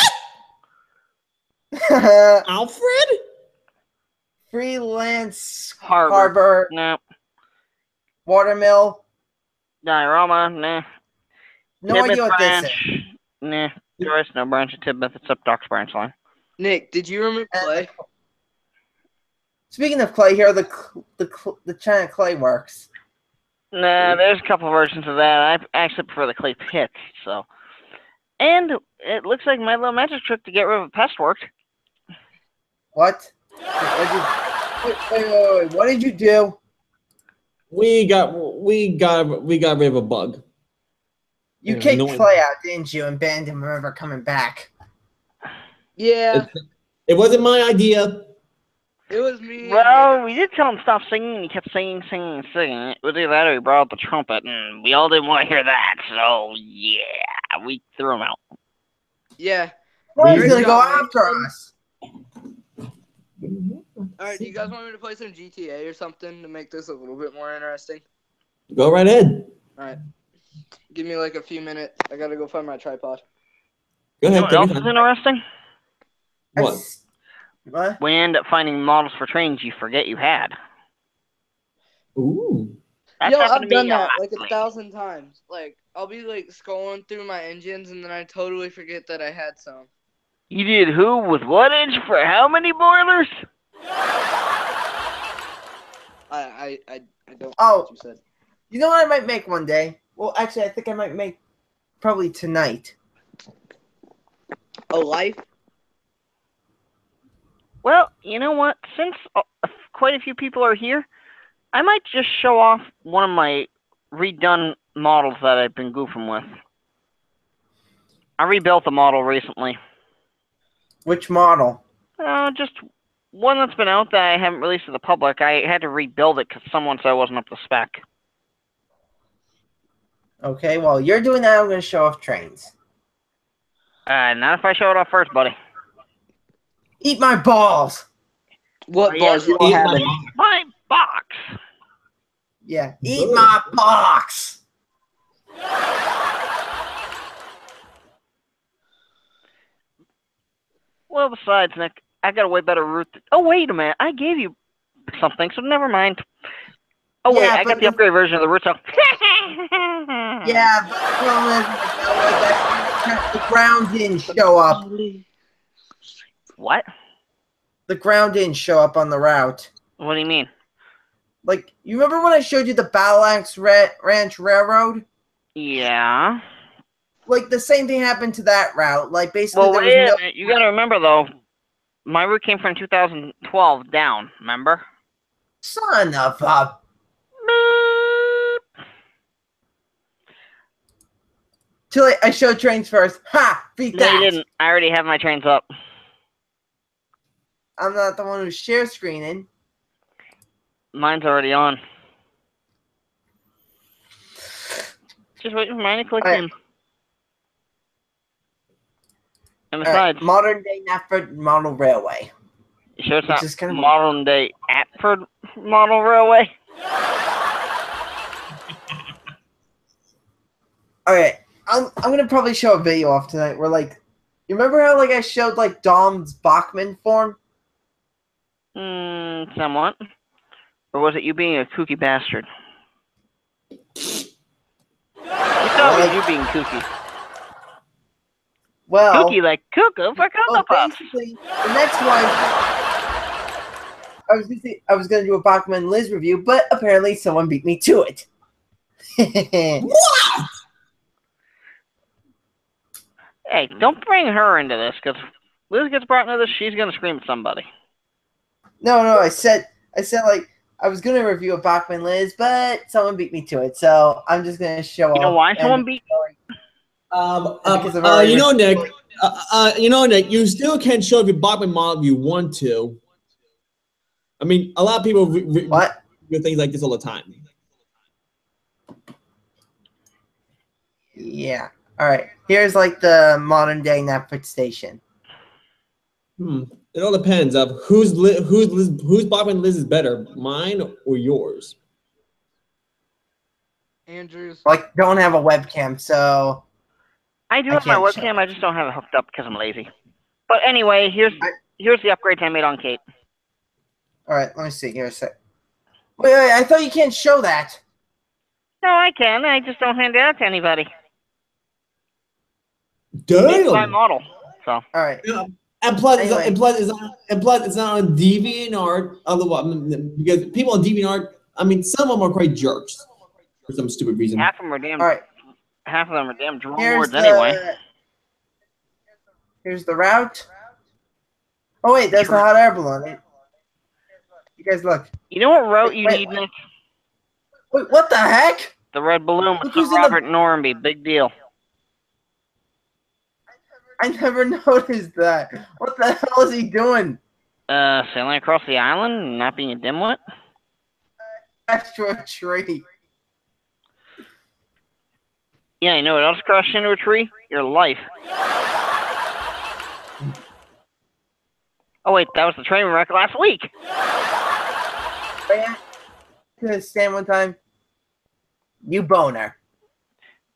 A: Alfred?
E: Freelance
B: Harbor.
E: harbor
B: No.
E: watermill.
B: Diorama. Nah.
E: No
B: Tibet
E: idea what
B: branch.
E: this is.
B: Nah. Joyce, no branch of Tibet. It's up Doc's branch line.
C: Nick, did you remove
E: Uh,
C: Clay?
E: Speaking of clay, here are the cl- the cl- the China clay works.
B: Nah, there's a couple versions of that. I actually prefer the clay pit. so. And it looks like my little magic trick to get rid of a pest worked.
E: What? What did you, wait, wait, wait, wait, What did you do?
A: We got we got we got rid of a bug.
E: You
A: Yeah,
E: kicked
A: no one-
E: clay out, didn't you? And banned him from ever coming back.
C: Yeah,
A: It, it wasn't my idea.
C: It was me. and
B: Well, we did tell him stop singing, and he kept singing, singing, singing. It was either that or he brought out the trumpet, and we all didn't want to hear that. So yeah, we threw him out.
C: Yeah.
E: Well, he's gonna go after us.
C: All right. Do you guys want me to play some GTA or something to make this a little bit more interesting?
A: Go right ahead.
C: All right. Give me like a few minutes. I gotta go find my tripod.
A: Go
B: You
A: ahead.
B: know what else is interesting?
A: What?
E: That's- What?
B: We end up finding models for trains you forget you had.
A: Ooh.
B: That's
C: Yo, I've
B: to
C: done that
B: uh,
C: like a thousand times. Like I'll be like scrolling through my engines and then I totally forget that I had some.
B: You did who with what engine for how many boilers?
C: I I I, I don't. know
E: Oh.
C: what you said.
E: You know what I might make one day? Well, actually, I think I might make probably tonight.
C: A life.
B: Well, you know what? Since uh, quite a few people are here, I might just show off one of my redone models that I've been goofing with. I rebuilt the model recently.
E: Which model?
B: Uh, just one that's been out that I haven't released to the public. I had to rebuild it because someone said I wasn't up to spec.
E: Okay, well, you're doing that. I'm going to show off trains.
B: Uh, not if I show it off first, buddy.
E: Eat my balls.
C: What
B: oh,
C: balls? What?
A: My
B: box.
E: Yeah, eat Ooh. my box.
B: Well, besides, Nick, I got a way better route. To... oh, wait a minute. I gave you something, so never mind. Oh,
E: yeah,
B: wait,
E: I
B: got the upgrade version of the root song.
E: yeah, but the problem the didn't show up.
B: What?
E: The ground didn't show up on the route.
B: What do you mean?
E: Like, you remember when I showed you the Battle Axe Ra- Ranch Railroad?
B: Yeah.
E: Like, the same thing happened to that route. Like, basically,
B: Well,
E: there
B: wait
E: no.
B: You gotta remember, though, my route came from 2012 down, remember?
E: Son of a.
B: Beep.
E: Too late. I showed trains first. Ha! Beat
B: No,
E: that.
B: you didn't. I already have my trains up.
E: I'm not the one who's share screening.
B: Mine's already on. Just waiting for mine to click
E: Alright.
B: in. And besides,
E: right, modern day Knapford Model Railway.
B: you sure it's not
E: is kind of-
B: modern day Atford model railway?
E: All right, I'm I'm gonna probably show a video off tonight where like, you remember how like I showed like Dom's Bachmann form?
B: Hmm, somewhat. Or was it you being a kooky bastard? You thought it was you being kooky.
E: Well,
B: Kooky like cuckoo for Cocoa
E: well,
B: Puffs.
E: basically the next one. I was gonna say, I was gonna do a Bachmann Liz review, but apparently someone beat me to it. what?
B: Hey, don't bring her into this, because Liz gets brought into this, she's gonna scream at somebody.
E: No, no, I said I said like I was gonna review a Bachmann Liz, but someone beat me to it, so I'm just gonna show
B: You know why someone beat?
A: Um,
E: Because
A: uh, uh, you know, Nick. Uh, uh, you know, Nick. You still can show your Bachmann model if you want to. I mean, a lot of people re- re-
E: What?
A: do things like this all the time.
E: Yeah. All right. Here's like the modern day Knapford station.
A: Hmm. It all depends of who's li- who's Liz, who's Bachmann Liz is better, mine or yours.
C: Andrews.
E: Like, don't have a webcam, so
B: I do
E: I
B: have my
E: can't show
B: webcam, I just don't have it hooked up because I'm lazy. But anyway, here's
E: I-
B: here's the upgrades I made on Kate.
E: all right. Let me see here a sec. Wait, wait. I thought you can't show that.
B: No, I can, I just don't hand it out to anybody. It's my model. So
E: All right.
A: And plus, it's,
E: Anyway.
A: and plus, it's not, and plus, it's not on DeviantArt. Otherwise, um, because people on DeviantArt, I mean, some of them are quite jerks for some stupid reason.
B: half of them are damn
E: All right.
B: half of them are damn drone
E: Here's
B: lords
E: the.
B: anyway.
E: Here's the route. Oh wait, that's the hot air balloon. It- You guys look.
B: You know what route you
E: Wait,
B: need, Nick?
E: Wait, what the heck?
B: The red balloon
E: Look
B: with
E: who's in the-
B: Robert Normanby. Big deal.
E: I never noticed that. What the hell is he doing?
B: Uh, sailing across the island and not being a dimwit?
E: Extra tree.
B: Yeah, you know what else crashed into a tree? Your life. Oh wait, that was the train wreck last week.
E: Man, to stand one time. You boner.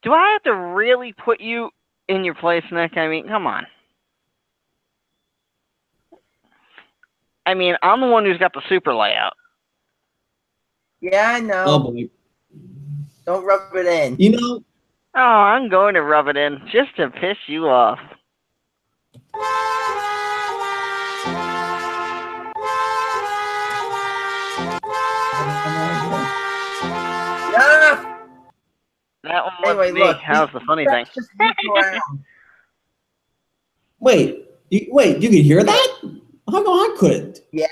B: Do I have to really put you in your place, Nick? I mean, come on. I mean, I'm the one who's got the super layout.
E: Yeah, I know.
A: Oh boy.
E: Don't rub it in.
A: You know,
B: Oh, I'm going to rub it in just to piss you off. That one was
E: Anyway,
B: me.
E: look,
B: How's the funny thing?
E: Just look around.
A: wait, you, wait, you could hear that? How come I couldn't? Yeah.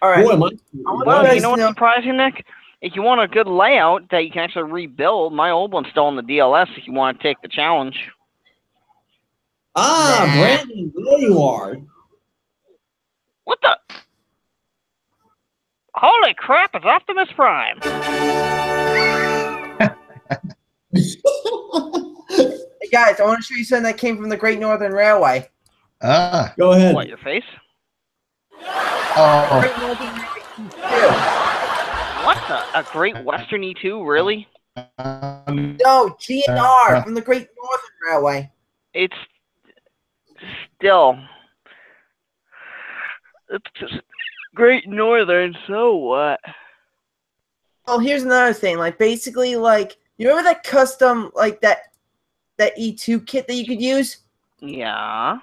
E: All right.
A: Boy, am I,
E: Well,
B: Well, you know what's
E: know-
B: surprising, Nick? If you want a good layout that you can actually rebuild, my old one's still on the DLS if you want to take the challenge.
A: ah, Brandon, there you are.
B: What the? Holy crap, it's Optimus Prime.
E: Hey guys, I want to show you something that came from the Great Northern Railway.
F: Ah.
A: Go ahead.
B: What, your face?
F: Oh.
E: Great Northern Railway
B: What the? A Great Western E2? Really?
F: Um,
E: No, GNR from the Great Northern Railway.
B: it's still it's just Great Northern. So what?
E: Oh, here's another thing. Like basically, like you remember that custom, like that that E2 kit that you could use.
B: Yeah.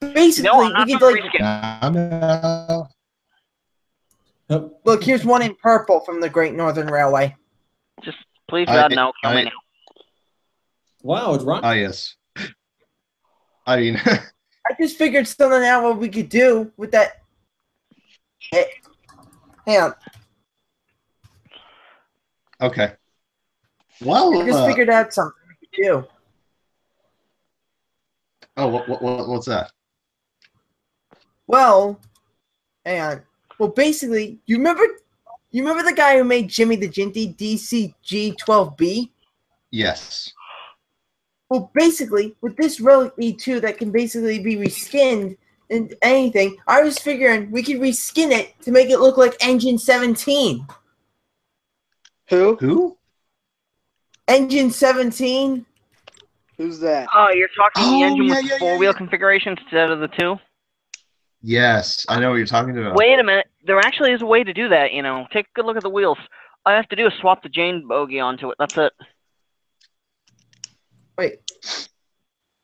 E: Basically,
B: No, I'm not
E: we could
B: gonna
E: like.
F: No, no.
A: Oh,
E: look. Here's one in purple from the Great Northern Railway.
B: Just please,
F: I-
B: God, no, kill
F: I-
B: me now.
A: wow, it's rock.
F: Ah, yes. I mean,
E: I just figured something out what we could do with that. Eh, Hang on,
F: okay. Well,
E: I just
F: uh,
E: figured out something we could do.
F: oh, what, what, what, what's that?
E: Well, hang on. Well, basically, you remember, you remember the guy who made Jimmy the Jinty DCG12B?
F: Yes.
E: Well, basically, with this Relic E2 that can basically be reskinned and anything, I was figuring we could reskin it to make it look like Engine 17.
C: Who?
F: Who?
E: Engine 17?
C: Who's that?
B: Oh, you're talking the
F: Oh,
B: engine
F: yeah,
B: with
F: yeah, yeah,
B: four wheel
F: yeah.
B: configuration instead of the two?
F: Yes, I know what you're talking about.
B: Wait a minute. There actually is a way to do that, you know. Take a good look at the wheels. All I have to do is swap the Jane bogie onto it. That's it.
E: Wait.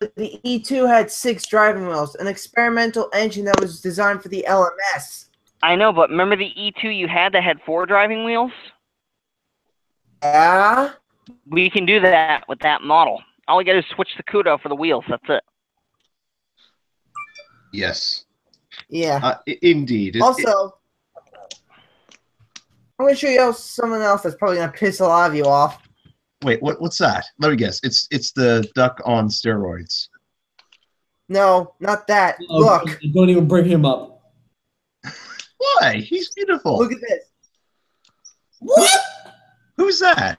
E: The E2 had six driving wheels, an experimental engine that was designed for the LMS.
B: I know, but remember the E2 you had that had four driving wheels?
E: Yeah?
B: We can do that with that model. All we gotta do is switch the CUDA for the wheels. That's it.
F: Yes.
E: Yeah.
F: Uh, i- indeed. It- it-
E: Also, I'm going to show you else, something else that's probably going to piss a lot of you off.
F: Wait, what, what's that? Let me guess. It's it's the duck on steroids.
E: No, not that.
A: Oh,
E: Look.
A: don't- Don't even bring him up.
F: Why? He's beautiful.
E: Look at this.
A: What?
F: Who's that?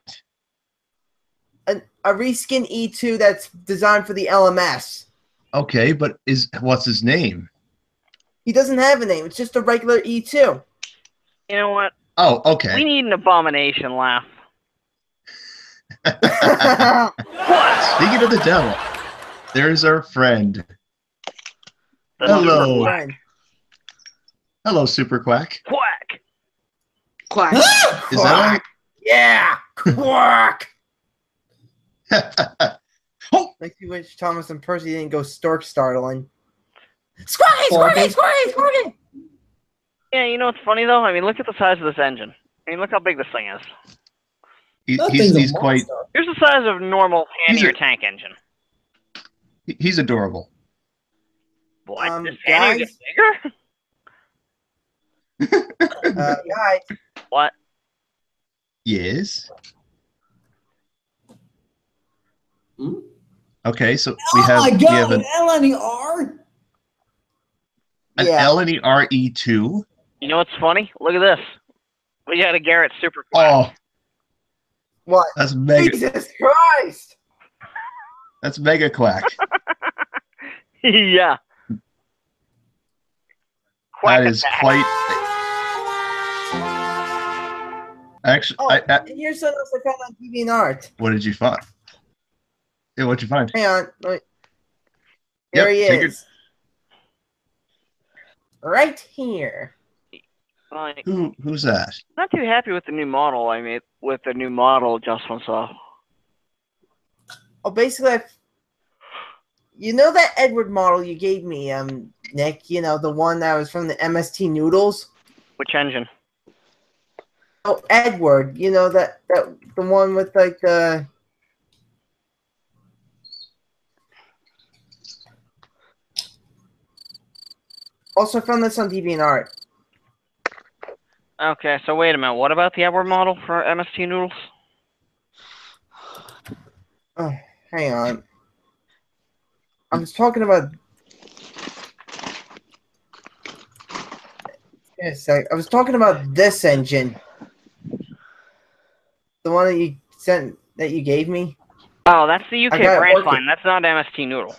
E: A, a reskin E2 that's designed for the LMS.
F: Okay, but is what's his name?
E: He doesn't have a name. It's just a regular E E2.
B: You know what?
F: Oh, okay.
B: We need an abomination laugh.
F: Speaking of the devil, there's our friend.
B: The
F: Hello.
B: super
F: Hello, Super Quack.
B: Quack.
C: Quack.
F: Is that
E: Yeah. Quack.
F: oh,
E: Makes me wish Thomas and Percy didn't go stork startling. Squawky,
A: Squawky.
E: squawky, squawky, squawky.
B: Yeah, you know what's funny though? I mean, look at the size of this engine. I mean, look how big this thing is.
F: He,
A: That
F: he's he's quite.
B: Here's the size of a normal
F: He's a-
B: tank engine.
F: he's adorable.
B: What?
E: Um,
B: Does Pannier
E: guys?
B: get bigger?
E: Uh, guys,
B: What?
F: Yes.
A: Hmm?
F: Okay, so we
A: oh
F: have
A: my
F: we
A: god,
F: have
A: an
F: an,
A: LNER?
F: an
E: Yeah.
F: L and E R E two.
B: You know what's funny? Look at this. We got a Garratt Super Quack.
F: Oh,
E: what?
F: that's mega.
E: Jesus Christ!
F: That's mega quack.
B: yeah. Quack
F: that is quite. Actually,
E: Oh,
F: I, I,
E: here's something else I found on DeviantArt.
F: what did you find? Yeah, what'd you find?
E: Hang on. Wait.
F: Yep,
E: There he is. Right here.
B: Like,
F: Who who's that?
B: not too happy with the new model I mean, with the new model adjustments though.
E: Oh, basically, I, you know that Edward model you gave me, um, Nick. You know the one that was from the MST Noodles.
B: Which engine?
E: Oh, Edward. You know that that the one with like the. Also found this on DeviantArt.
B: Okay, so wait a minute. What about the Edward model for MST Noodles?
E: Oh, hang on. I was talking about. A. I was talking about this engine. The one that you sent that you gave me.
B: Oh, that's the UK
E: I got it
B: branch line. That's not MST Noodle.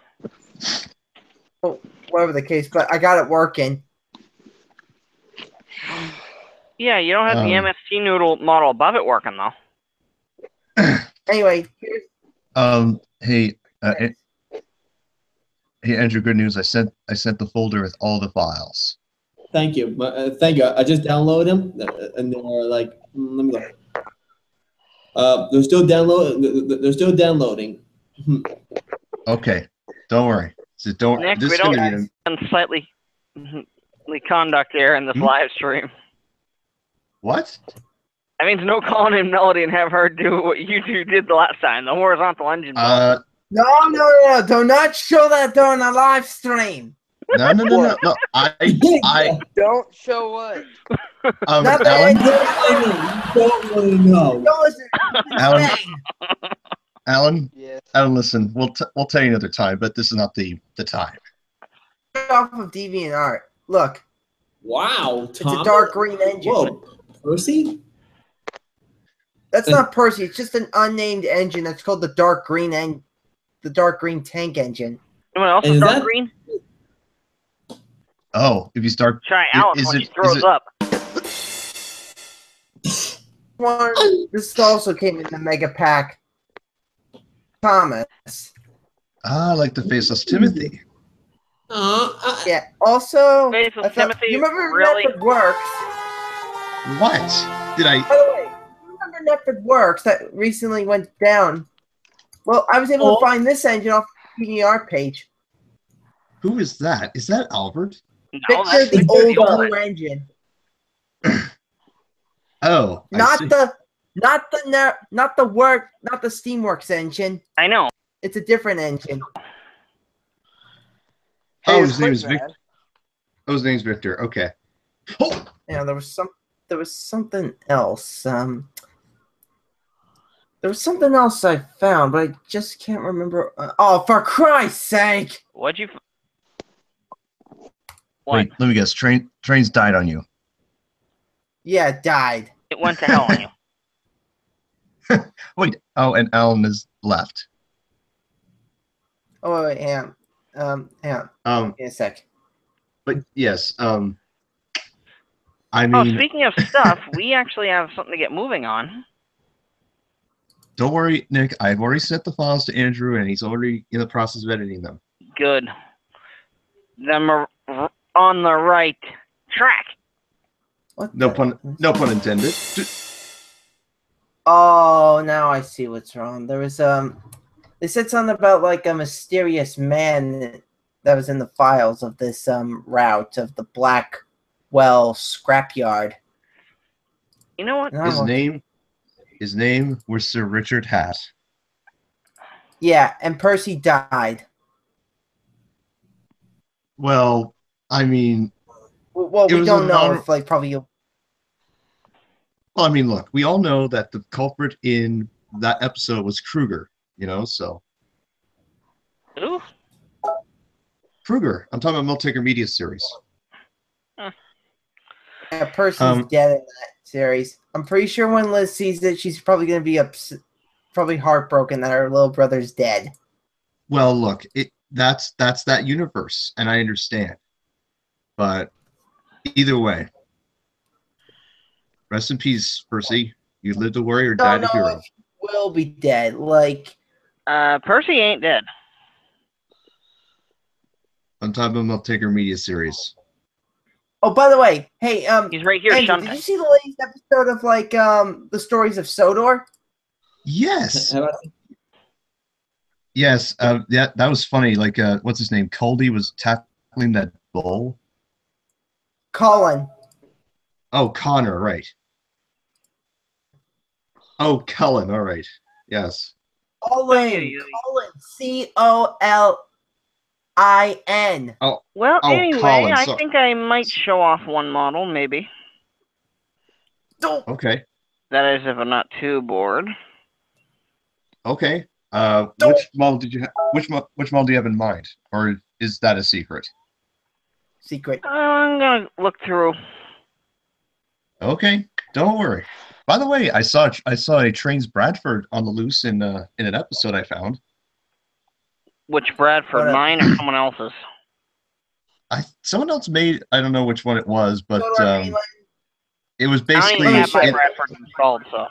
E: Oh, whatever the case, but I got it working.
B: Yeah, you don't have the
F: Um.
B: MST Noodle model above it working though.
E: Anyway, here's
F: Um, hey, uh, eh, hey Andrew, good news. I sent I sent the folder with all the files.
A: Thank you. But, Uh, thank you. I just downloaded them, uh, and they're like, mm, let me look. Uh, they're still download. They're still downloading. Hmm.
F: Okay, don't worry. So don't.
B: Nick,
F: this
B: we
F: is gonna
B: don't
F: be an-
B: And slightly conduct there in this
F: Hmm?
B: live stream.
F: What?
B: That means no calling in Melody and have her do what you two did the last time, the horizontal engine.
F: Uh,
E: No, no, no! Do not show that during a live stream.
F: no, no, no, no, no. I, I,
C: Don't show what.
F: um,
E: Not
F: Alan,
E: that
A: You don't want to know.
F: Alan, Alan,
C: Yes.
F: Alan. Listen, we'll t- we'll tell you another time, but this is not the the time.
E: Off of DeviantArt. Look,
A: Wow,
E: it's a dark green engine.
A: Whoa, Percy.
E: That's not Percy. It's just an unnamed engine. That's called the dark green en- the dark green tank engine.
B: Anyone else
A: is
B: dark
A: that-
B: green?
F: Oh, if you start,
B: Try
F: i-
B: Alan
F: is
B: when
F: it-
B: he
F: is
B: throws
F: it-
B: up.
E: One. This also came in the mega pack. Thomas.
F: ah, like the faceless Timothy.
A: Uh, uh,
E: Yeah. Also,
B: Faceless
E: I thought-
B: Timothy,
E: you remember
B: really?
E: Netflix Works?
F: What did I?
E: By the way, you remember Netflix Works that recently went down? Well, I was able
A: Oh.
E: to find this engine off the PDR page.
F: Who is that? Is that Albert?
B: No,
E: Picture
B: that's
E: the old
B: Gilbert.
E: blue engine,
F: Oh,
E: not the, not the, ner- not the work, not the Steamworks engine.
B: I know.
E: It's a different engine.
F: Oh,
C: Hey,
F: his
C: it's
F: name is Victor.
C: man.
F: Oh, his name's Victor. Okay. Oh,
E: Yeah, there was some, there was something else. Um, there was something else I found, but I just can't remember. Uh, oh, for Christ's sake!
B: What'd you? f- What?
F: wait. Let me guess. Train trains died on you.
E: Yeah, it died.
B: It went to hell on you.
F: Wait. Oh, and Alan is left.
E: Oh wait, hang on. Um, hang on.
F: Um,
E: Give me a sec.
F: but yes. Um, I
B: Oh, speaking of stuff, we actually have something to get moving on.
F: don't worry, Nick. I've already sent the files to Andrew, and he's already in the process of editing them.
B: Good. Them are on the right track.
E: What
F: No
E: the-
F: pun. No pun intended.
E: Oh, now I see what's wrong. There was um, they said something about like a mysterious man that was in the files of this um route of the Blackwell scrapyard.
B: You know what?
F: His
E: oh.
F: name. His name was Sir Richard Hatt.
E: Yeah, and Percy died.
F: Well, I mean,
E: Well, well we don't know
F: non-
E: if like probably you'll.
F: well, I mean, look, we all know that the culprit in that episode was Kruger. You know, so
B: Ooh,
F: Kruger. I'm talking about Miltaker Media series.
E: Yeah, Percy's
F: Um,
E: dead in that series. I'm pretty sure when Liz sees it, she's probably gonna be ups- probably heartbroken that her little brother's dead.
F: Well, look, it that's that's that universe, and I understand. But either way, rest in peace, Percy. You lived a warrior,
E: No,
F: died a
E: no,
F: hero.
E: he will be dead. Like
B: uh, Percy ain't dead.
F: On top of Miltaker Media series.
E: Oh, by the way, hey, um,
B: He's right here,
E: Andrew, did you see the latest episode of like um the stories of Sodor?
F: Yes, yes. Uh, that that was funny. Like, uh, what's his name? Coldy was tackling that bull.
E: Colin.
F: Oh, Connor, right. Oh, Cullen, all right. Yes.
E: Colin.
B: yeah.
E: Colin. C O L I N. Oh.
B: Well,
F: Oh,
B: anyway,
F: Colin,
B: I
F: so-
B: think I might show off one model, maybe.
E: Don't.
F: Okay.
B: That is, if I'm not too bored.
F: Okay. Uh,
E: Don't-
F: which model did you have? Which mo- which model do you have in mind, or is that a secret?
E: Secret.
B: I'm gonna look through.
F: Okay, don't worry. By the way, I saw I saw a Trains Bradford on the loose in uh, in an episode I found.
B: Which Bradford,
E: What up?
B: mine or someone else's?
F: I someone else made I don't know which one it was, but
E: Sodor
F: um,
E: Greenland.
F: it was
B: I don't
F: basically
B: even have my
F: it,
B: Bradford installed, so.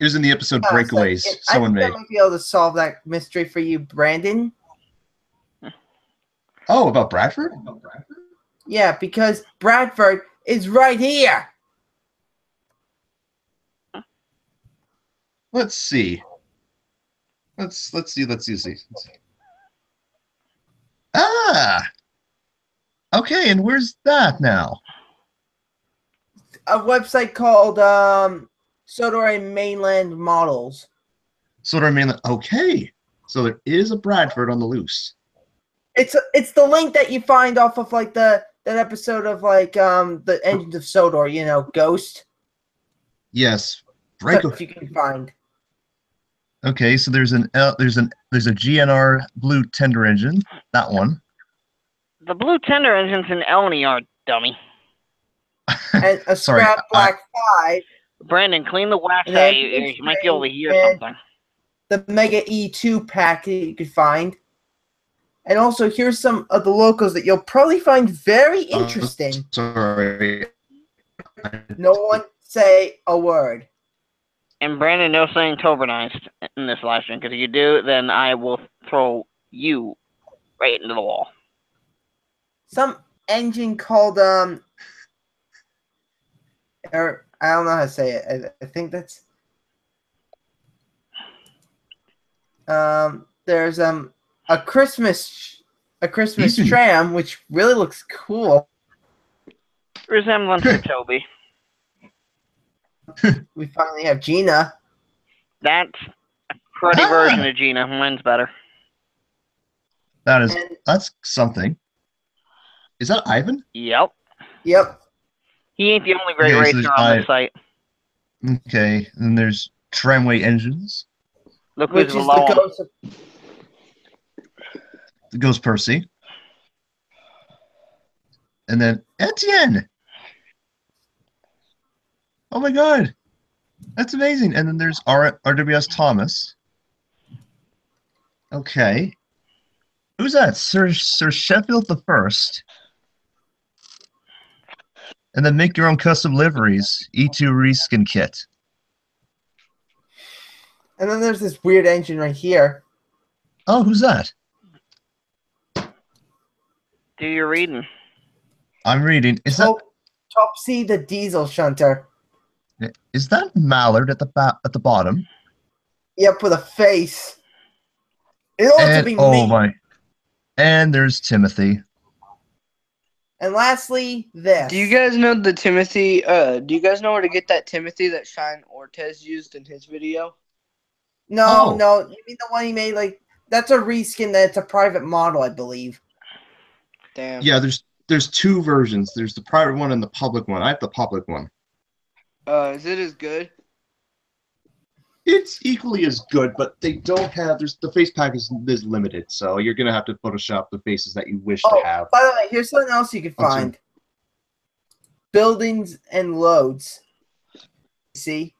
F: it was in the episode
E: Ah, so
F: Breakaways
E: it-
F: someone
E: I
F: made.
E: think I might be able to solve that mystery for you, Brandon.
F: Oh, about Bradford?
E: Yeah, because Bradford is right here.
F: Let's see. Let's let's see. Let's see. Let's see. Let's see. Ah. Okay, and where's that now?
E: A website called um, Sodor Mainland Models.
F: Sort of mainland. Okay, so there is a Bradford on the loose.
E: It's it's the link that you find off of like the that episode of like um the Engines of Sodor. You know, Ghost.
F: Yes, Franco.
E: Stuff you can find.
F: Okay, so there's an L, there's an there's a GNR blue tender engine. That one.
B: The blue tender engine's in Elney Yard, dummy.
E: And a
F: Sorry,
E: Scrap
F: I-
E: Black Five.
B: Brandon, clean the wax out.
E: then
B: You,
E: it's
B: you might be able to hear something.
E: the Mega E2 pack that you could find. And also, here's some of the locals that you'll probably find very
F: Uh,
E: interesting.
F: sorry.
E: No one say a word.
B: And Brandon, no saying Tobernized in this live stream, because if you do, then I will throw you right into the wall.
E: Some engine called um, or I don't know how to say it. I, I think that's um. There's um a Christmas a Christmas tram which really looks cool.
B: Resemblance to Toby.
E: We finally have Gina.
B: That's a cruddy
F: Ah.
B: version of Gina. Mine's better.
F: That is
E: And
F: that's something. Is that Ivan?
B: Yep.
E: yep,
B: He ain't the only great
F: Okay,
B: racer
F: there's
B: on this
F: I-
B: site.
F: Okay, and there's tramway engines.
B: Look
E: which
B: who's
E: is
B: below
E: the ghost of
F: It goes Percy. And then Etienne. Oh my god. That's amazing. And then there's R- RWS Thomas. Okay. Who's that? Sir Sir Sheffield the First. And then make your own custom liveries. E2 reskin kit.
E: And then there's this weird engine right here.
F: Oh, who's that?
B: Do your reading.
F: I'm reading. Is that oh,
E: Top, Topsy the diesel shunter.
F: Is that Mallard at the ba- at the bottom?
E: Yep, with a face. It ought to be
F: oh
E: me.
F: my. And there's Timothy.
E: And lastly, this.
C: Do you guys know the Timothy? Uh, do you guys know where to get that Timothy that Shine Ortez used in his video?
E: No,
F: Oh.
E: no. You mean the one he made? Like that's a reskin. That's a private model, I believe.
C: Damn.
F: Yeah, there's there's two versions. There's the private one and the public one. I have the public one.
C: Uh, is it as good?
F: It's equally as good, but they don't have. There's the face pack is, is limited, so you're gonna have to Photoshop the faces that you wish
E: Oh,
F: to have.
E: by the way, here's something else you could
F: What's
E: find. Buildings and loads. See?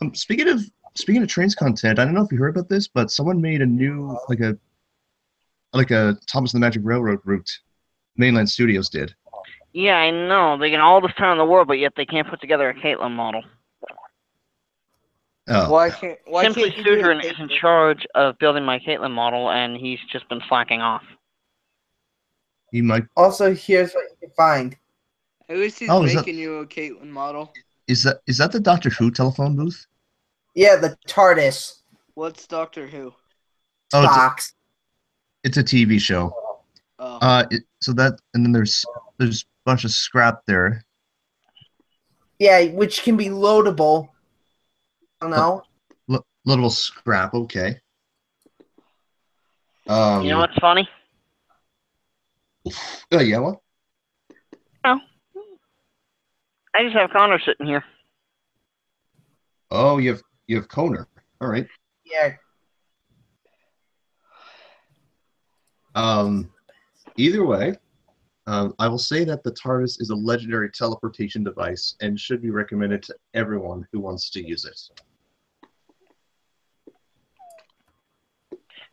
F: Um, speaking of speaking of trains content, I don't know if you heard about this, but someone made a new like a like a Thomas and the Magic Railroad route. Mainland Studios did.
B: Yeah, I know. They can all this time in the world, but yet they can't put together a Caitlin model.
F: Oh,
C: Why can't? Why
B: Simply
C: can't you do
B: Suzerain
C: it
B: is in charge of building my Caitlin model, and he's just been slacking off.
F: he might.
E: Also, here's what you can find.
C: At least he's
F: Oh, is that-
C: making you a Caitlin model.
F: Is that is that the Doctor Who telephone booth?
E: Yeah, the TARDIS
C: What's Doctor Who?
F: Oh, it's a, it's a TV show.
C: Oh,
F: Uh, it, so that and then there's there's a bunch of scrap there.
E: Yeah, which can be loadable. I don't know.
F: L- little scrap, okay. Um,
B: You know what's funny?
F: Oh yeah, what?
B: I just have Connor sitting here.
F: Oh, you have you have Connor. All right.
E: Yeah,
F: Um, either way, um, I will say that the TARDIS is a legendary teleportation device and should be recommended to everyone who wants to use it.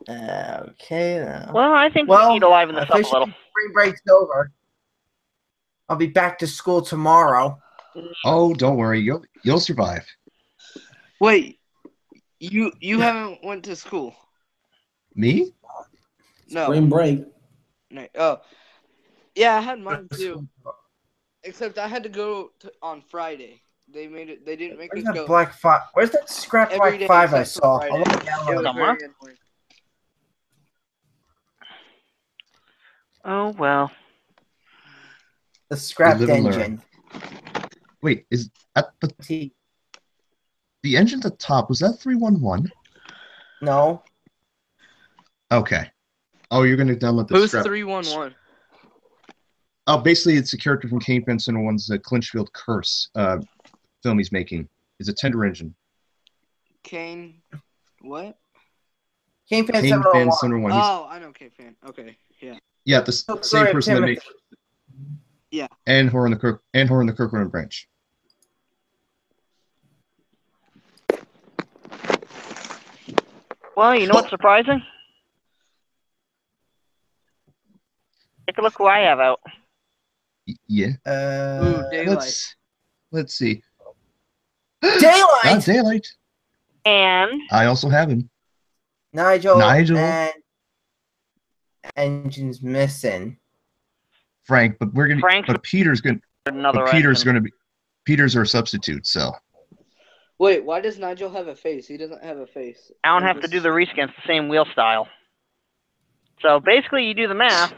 E: Okay. Now.
B: Well, I think
E: Well,
B: we need to liven this up a little.
E: spring break's over. I'll be back to school tomorrow.
F: Oh, don't worry, you'll you'll survive.
C: wait. You you haven't went to school?
F: Me?
C: No.
A: Spring break.
C: No, oh, yeah, I had mine too. Except I had to go to, on Friday. They made it. They didn't make
E: Where's
C: us
E: that
C: go
E: Black Five? Where's that Scrap
C: every
E: Black Five I saw? I want to
C: It
E: download it.
B: Somewhere?
C: very annoying.
B: Oh well.
E: The Scrap
F: live and learn.
E: Engine.
F: Wait, is at the
E: See,
F: the engine at the top was that three one one?
E: No,
F: Okay. Oh, you're gonna download the
C: Who's
F: scrap.
C: three one one?
F: Oh, basically, it's a character from Kane Benson one's uh, Clinchfield Curse uh, film he's making. It's a tender engine.
C: Kane. What?
E: Kane Fan
F: Kane
E: 701.
F: Fan 701. He's,
C: Oh, I know Kane fan. Okay, yeah.
F: yeah, the
E: Oh,
F: same
E: sorry,
F: person that
E: Timothy.
F: Yeah. And Horror in the Kirk and Horror in the Kirkland branch.
B: Well, you know what's surprising? Take a look who I have out.
F: Y- yeah.
E: Uh,
C: Ooh, daylight.
F: Let's let's see.
E: Daylight.
F: Ah, daylight.
B: And
F: I also have him.
E: Nigel.
F: Nigel.
E: And engine's missing.
F: Frank, but we're gonna.
B: Frank's
F: but Peter's gonna.
B: another
F: But Peter's
B: item.
F: gonna be. Peter's our substitute. So
C: Wait, why does Nigel have a face? He doesn't have a face.
B: I don't have to do the reskins the same wheel style. So basically, you do the math.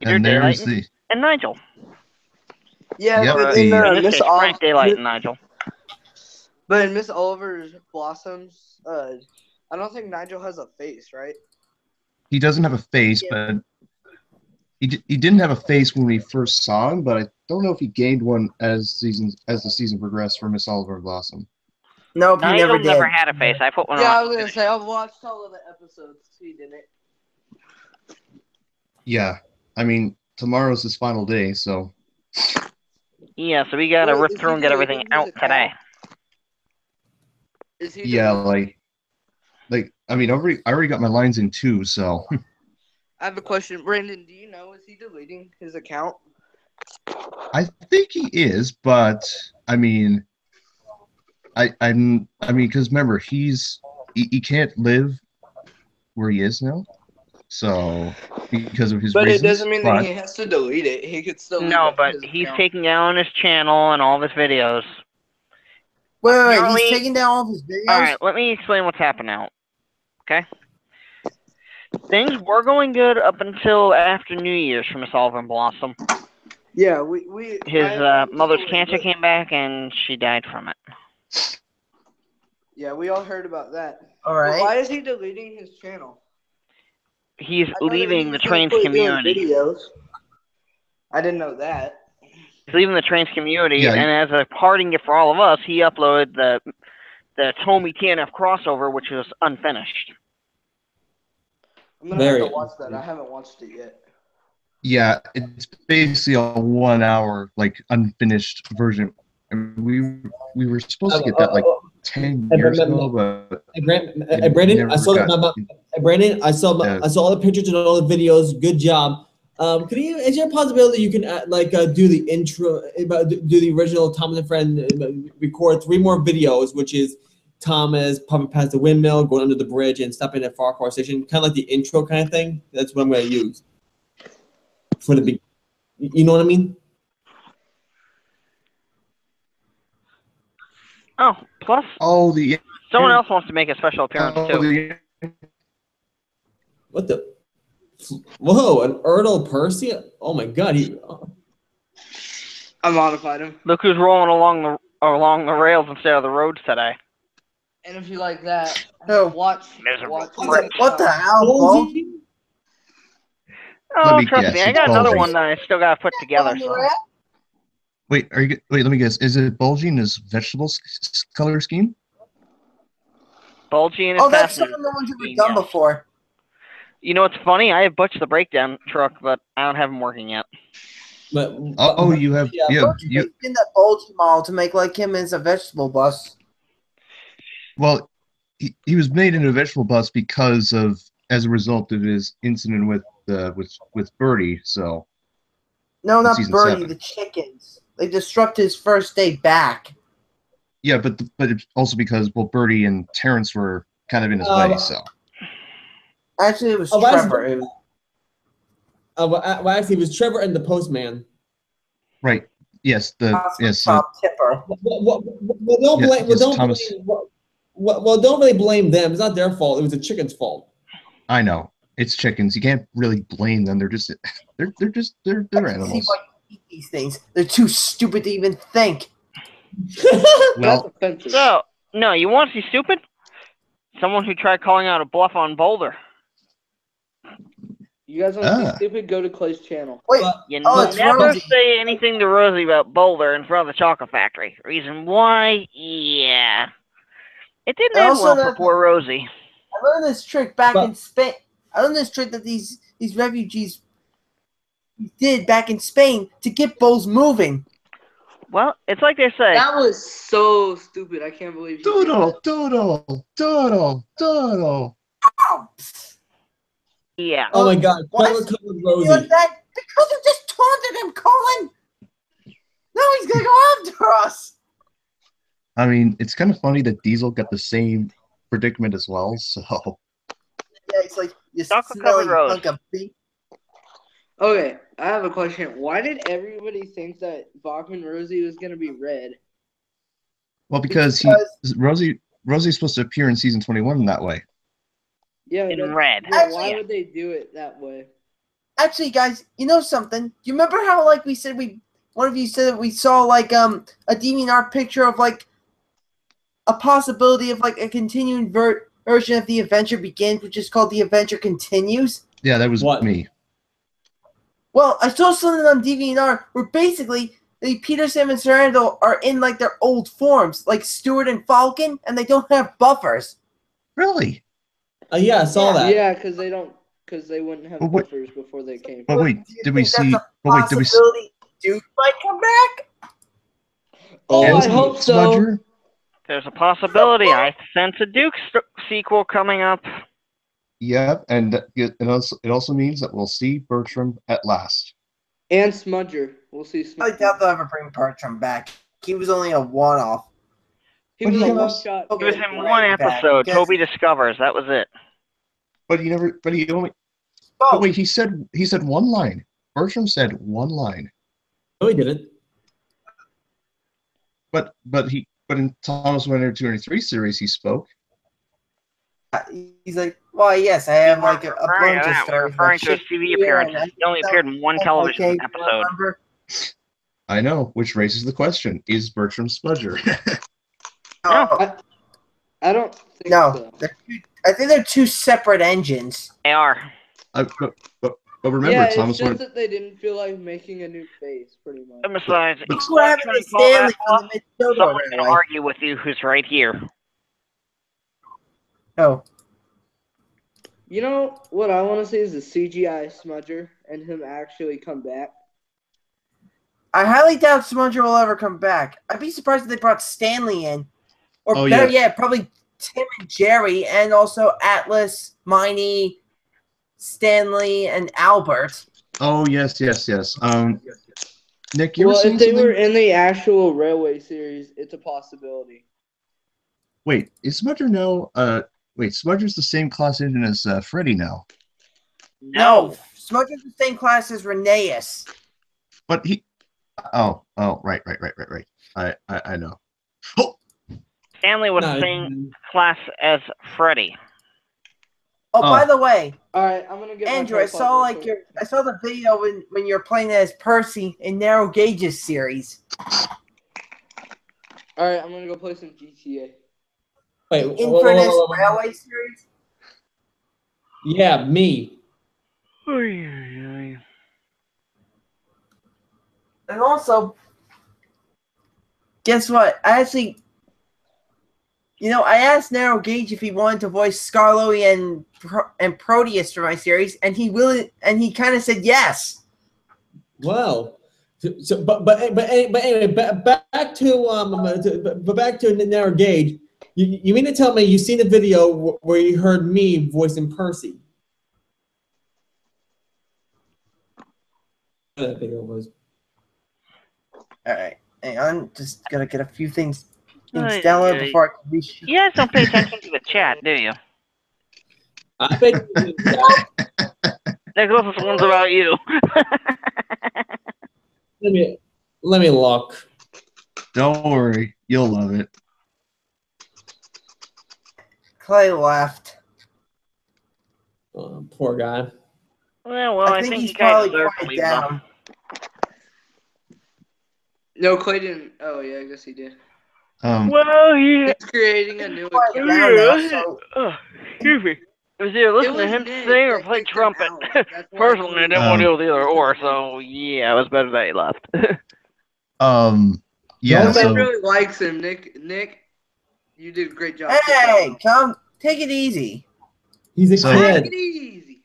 B: Peter
F: and
B: Daylight
F: there's
B: and,
F: the.
B: and Nigel.
C: Yeah,
F: Yep,
C: but
F: the-
C: uh, Miss
B: case, Frank Daylight and Nigel.
C: but in Miss Oliver's Blossoms, uh, I don't think Nigel has a face, right?
F: He doesn't have a face, but he, di- he didn't have a face when we first saw him. But I don't know if he gained one as seasons as the season progressed for Miss Oliver Blossom.
E: Nope, he
B: Nigel
E: never did.
B: never had a face. I put one
C: yeah, I was gonna say I've watched all of the episodes. He didn't.
F: Yeah, I mean tomorrow's his final day, so
B: Yeah, so we gotta
C: Wait,
B: rip through and get everything out today.
C: Is he?
F: yeah,
C: deleting-
F: like like I mean I already I already got my lines in too, so
C: I have a question, Brandon. Do you know is he deleting his account?
F: I think he is, but I mean, I I'm I mean, because remember he's he, he can't live where he is now, so because of his
C: But
F: reasons.
C: it doesn't mean
F: but-
C: that he has to delete it. He could still.
B: No, but he's
C: account.
B: taking down his channel and all of his videos.
E: Wait, wait, wait,
B: Apparently-
E: he's taking down all of his videos.
B: All right, let me explain what's happened now. Okay. Things were going good up until after New Year's for Miss Oliver and Blossom.
C: Yeah, we we.
B: His
C: I-
B: uh, mother's
C: told
B: cancer
C: but-
B: came back and she died from it.
C: Yeah, we all heard about that.
E: All right.
C: But
E: right.
C: Why is he deleting his channel?
B: He's
C: I know that he
B: leaving the
C: was gonna
B: trains
C: quit doing
B: community.
C: Videos. I didn't know that.
B: He's leaving the trans community,
F: Yeah, he-
B: and as a parting gift for all of us, he uploaded the the Tommy TNF crossover, which was unfinished.
C: I'm gonna
A: Very
C: have to watch that. I haven't watched it yet.
F: Yeah, it's basically a one hour like unfinished version. And we we were supposed to get that like ten years
A: uh,
F: ago, but
A: hey, Brandon, I saw.
F: Never
A: my- my- Brandon, I saw
F: Yeah.
A: I saw all the pictures and all the videos. Good job. Um, could you? Is there a possibility you can uh, like uh, do the intro, uh, do the original Thomas and Friend, uh, record three more videos, which is Thomas pumping past the windmill, going under the bridge, and stopping at Farquhar Station, kind of like the intro kind of thing. That's what I'm going to use for the big. You know what I mean?
B: Oh, plus
F: oh the
B: someone else wants to make a special appearance
F: oh,
B: too.
F: the
A: What the? Whoa, an ERTL Percy? Oh my God! He,
C: I modified him.
B: Look who's rolling along the along the rails instead of the roads today.
C: And if you like that,
E: Oh.
C: watch. Watch
E: What the, what the hell, Paul?
B: Oh,
F: me
B: trust
F: guess,
B: me, I got another one that I still got to put together. So.
F: Wait are you wait let me guess is it bulging his vegetable s- s- color scheme?
B: Bulgy and
E: Oh, that's some
B: assassin.
E: of the ones that we've
B: Yeah.
E: done before.
B: You know what's funny? I have Butch the Breakdown truck, but I don't have him working yet.
A: but,
F: Oh, oh you have
A: Yeah,
F: you have, you
E: in that bulgy mall to make like him as a vegetable bus.
F: Well, he, he was made into a vegetable bus because of as a result of his incident with uh, with with Birdie. So
E: No, not Birdie,
F: seven.
E: the chickens. They disrupt his first day back.
F: yeah, but but it's also because well Birdie and Terrence were kind of in his
A: Um,
F: way. So
E: Actually, it was
A: Oh,
E: Trevor. It was,
A: Uh, well, uh, well, actually, it was Trevor and the postman.
F: Right. Yes. The
E: possibly
F: yes. uh,
E: Tipper.
A: Well, well, well, don't
F: Yes,
A: blame. Well,
F: yes,
A: don't
F: Thomas.
A: blame. Well, well, well, don't really blame them. It's not their fault. It was the chicken's fault.
F: I know it's chickens. You can't really blame them. They're just they're they're just they're they're
E: I can see
F: animals.
E: Why you eat these things. They're too stupid to even think.
F: Well,
B: So, no, you want to see stupid? Someone who tried calling out a bluff on Boulder.
C: you guys want to
F: Ah.
C: be stupid? Go to Clay's channel.
E: Wait,
B: You
E: Oh,
B: never
E: Rosie.
B: say anything to Rosie about Boulder in front of the chocolate factory. Reason why? Yeah. It didn't
E: I
B: end well for poor Rosie.
E: I learned this trick back
A: But-
E: in Spain. I learned this trick that these these refugees did back in Spain to get bulls moving.
B: Well, it's like they say.
C: That was so stupid. I can't believe you
F: doodle, doodle, doodle, doodle.
B: Yeah.
A: Oh my God!
E: What?
A: Trevor killed
E: you
A: Rosie.
E: that? Because you just taunted him, Colin. Now he's gonna go after us.
F: I mean, it's kind of funny that Diesel got the same predicament as well. So
E: Yeah, it's like you
B: Chocolate
E: smelly
B: covered rose.
E: hunk of beef.
C: Okay, I have a question. Why did everybody think that Bachmann Rosie was gonna be red?
F: well because he Rosie Rosie's supposed to appear in season twenty one that way.
C: Yeah,
B: In
C: that's-
B: red.
C: yeah, why
E: Actually-
C: would they do it that way?
E: Actually, guys, you know something? You remember how like we said we one of you said that we saw like um a DeviantArt picture of like a possibility of like a continuing ver- version of the adventure begins, which is called the adventure continues.
F: Yeah, that was
A: What?
F: me.
E: Well, I saw something on DeviantArt where basically the Peter Sam and Sir Handel are in like their old forms, like Stuart and Falcon, and they don't have buffers.
F: Really?
A: Uh, yeah, I saw that.
C: Yeah, because they don't, because they wouldn't have
F: Well, what-
C: buffers before they came.
F: But wait, did we see? But wait, did we? s-
E: possibility Duke might come back?
C: Oh,
A: And
C: I hope so.
F: Smudger?
B: There's a possibility. I sense a Duke st- sequel coming up.
F: Yep, and it it also it also means that we'll see Bertram at last.
C: And Smudger. We'll see Smudger.
E: I doubt they'll ever bring Bertram back. He was only a one-off.
C: He was
F: he
C: a one shot.
B: He was in one episode.
E: yes.
B: Toby discovers. That was it.
F: But he never. But he only.
E: Oh,
F: But wait, he said he said one line. Bertram said one line.
A: No, he didn't.
F: But but he but in Thomas Winter two hundred three series he spoke.
E: He's like, well, yes, I have like a, a bunch of
B: that. Referring to his TV
E: Shakespeare
B: appearance.
E: and
B: He only appeared in one television
E: okay,
B: episode.
F: I know, which raises the question: Is Bertram Smudger?
E: No,
C: I don't think
E: no,
C: so.
E: I think they're two separate engines.
B: They are.
F: I, but, but but remember,
C: yeah, it's
F: Thomas
C: just
F: Winter.
C: that they didn't feel like making a new face, pretty much.
B: And besides,
F: But-
B: if
E: What happened
B: trying
E: to
B: to call that
E: Stanley
B: off,
E: from the Minnesota
B: someone's going to argue with you who's right here.
E: Oh,
C: You know what I want to see is a CGI Smudger and him actually come back.
E: I highly doubt Smudger will ever come back. I'd be surprised if they brought Stanley in, or
F: Oh,
E: better
F: yeah.
E: yet, probably Tim and Jerry, and also Atlas, Miney, Stanley, and Albert.
F: Oh yes, yes, yes. Um, Nick, you
C: well,
F: were saying
C: if they
F: something?
C: were in the actual Railway series, it's a possibility.
F: Wait, is Smudger now? Uh, wait, Smudger's the same class engine as uh, Freddie now,
B: No.
E: Smudger's the same class as Rheneas.
F: but he. Oh, oh, right, right, right, right, right. I, I, I know. Oh,
B: Stanley was
A: No,
B: the same class as Freddie.
E: Oh,
F: Oh.
E: by the way,
C: All right, I'm gonna get.
E: Andrew, I saw like
C: quick.
E: your I saw the video when when you're playing as Percy in Narrow Gauges series.
C: All right, I'm gonna go play some GTA.
A: Wait, whoa, whoa, whoa, whoa, whoa.
E: Railway series.
A: Yeah, me.
E: And also, guess what? I actually, you know, I asked Narrow Gauge if he wanted to voice Skarloey and and Proteus for my series, and he will, and he kind of said yes.
A: Wow. So, so but but but but anyway, back, back to um, but but back to narrow gauge. You, you mean to tell me you seen the video wh- where you heard me voicing Percy? That video was.
E: All right, hang on, just gotta get a few things, things
B: Ay,
E: downloaded
B: ay.
E: before I can reach.
B: You guys don't pay attention to the chat, do you?
A: I bet.
B: Nicholas, this one's about you.
A: let me let me look.
F: Don't worry, you'll love it.
E: Clay left.
A: Oh, poor guy.
B: well, well,
E: I
B: I,
E: think
B: think,
E: he's
B: you guys
E: probably
B: deserve to
E: quiet down.
C: No, Clay didn't. Oh yeah, I guess he did.
F: Um,
B: Well, yeah.
C: He's creating a new
E: Quiet
C: account.
E: down now, so
B: Oh, excuse me. It was either listen
C: It
B: to him
C: Nick
B: sing or play trumpet.
C: out. That's why
B: Personally, I
C: he-
B: didn't want to
F: Um,
B: do with either or, so yeah, it was better that he left.
F: um, yeah.
C: Nobody
F: So
C: really likes him, Nick. Nick, you did a great job.
E: hey, come take it easy.
A: He's a
F: So-
C: Take it easy.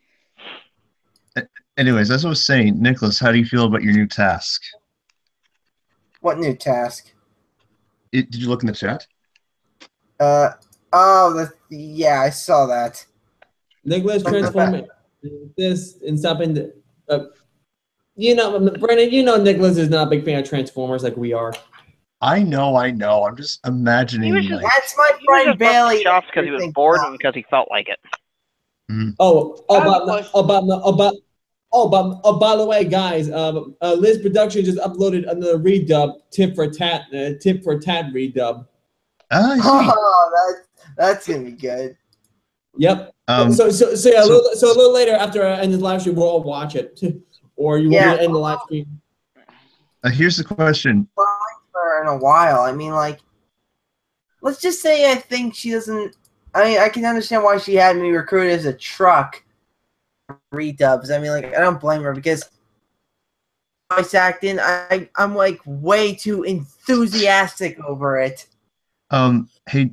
F: anyways, as I was saying, Nicholas, how do you feel about your new task?
E: What new task?
F: It, did you look in the chat?
E: Uh oh, the yeah, I saw that.
A: Nicholas transform this and stop in. The, uh, you know, Brennan. You know, Nicholas is not a big fan of Transformers like we are.
F: I know, I know. I'm just imagining.
B: He was just-
F: like,
E: That's my friend
B: just busting
E: Bailey.
B: chops because he was bored and because he felt like it.
A: Oh,
C: I
A: oh,
C: have a
A: about,
C: question.
A: about, about, oh, but, oh, by the way, guys, um, uh, Liz Production just uploaded another redub tip for tat, uh, tip for tat redub.
F: ah, I.
E: Oh, that's that's gonna be good.
A: Yep.
F: Um,
A: so, so, so, yeah, a
F: so-
A: little, so a little later after I end the live stream, we'll all watch it, or you will
E: Yeah.
A: end the live stream.
F: uh, here's the question.
E: For in a while, I mean, like, let's just say I think she doesn't. I mean, I can understand why she had me recruited as a truck redubs. I mean, like, I don't blame her because voice acting, I I'm like way too enthusiastic over it.
F: Um, hey,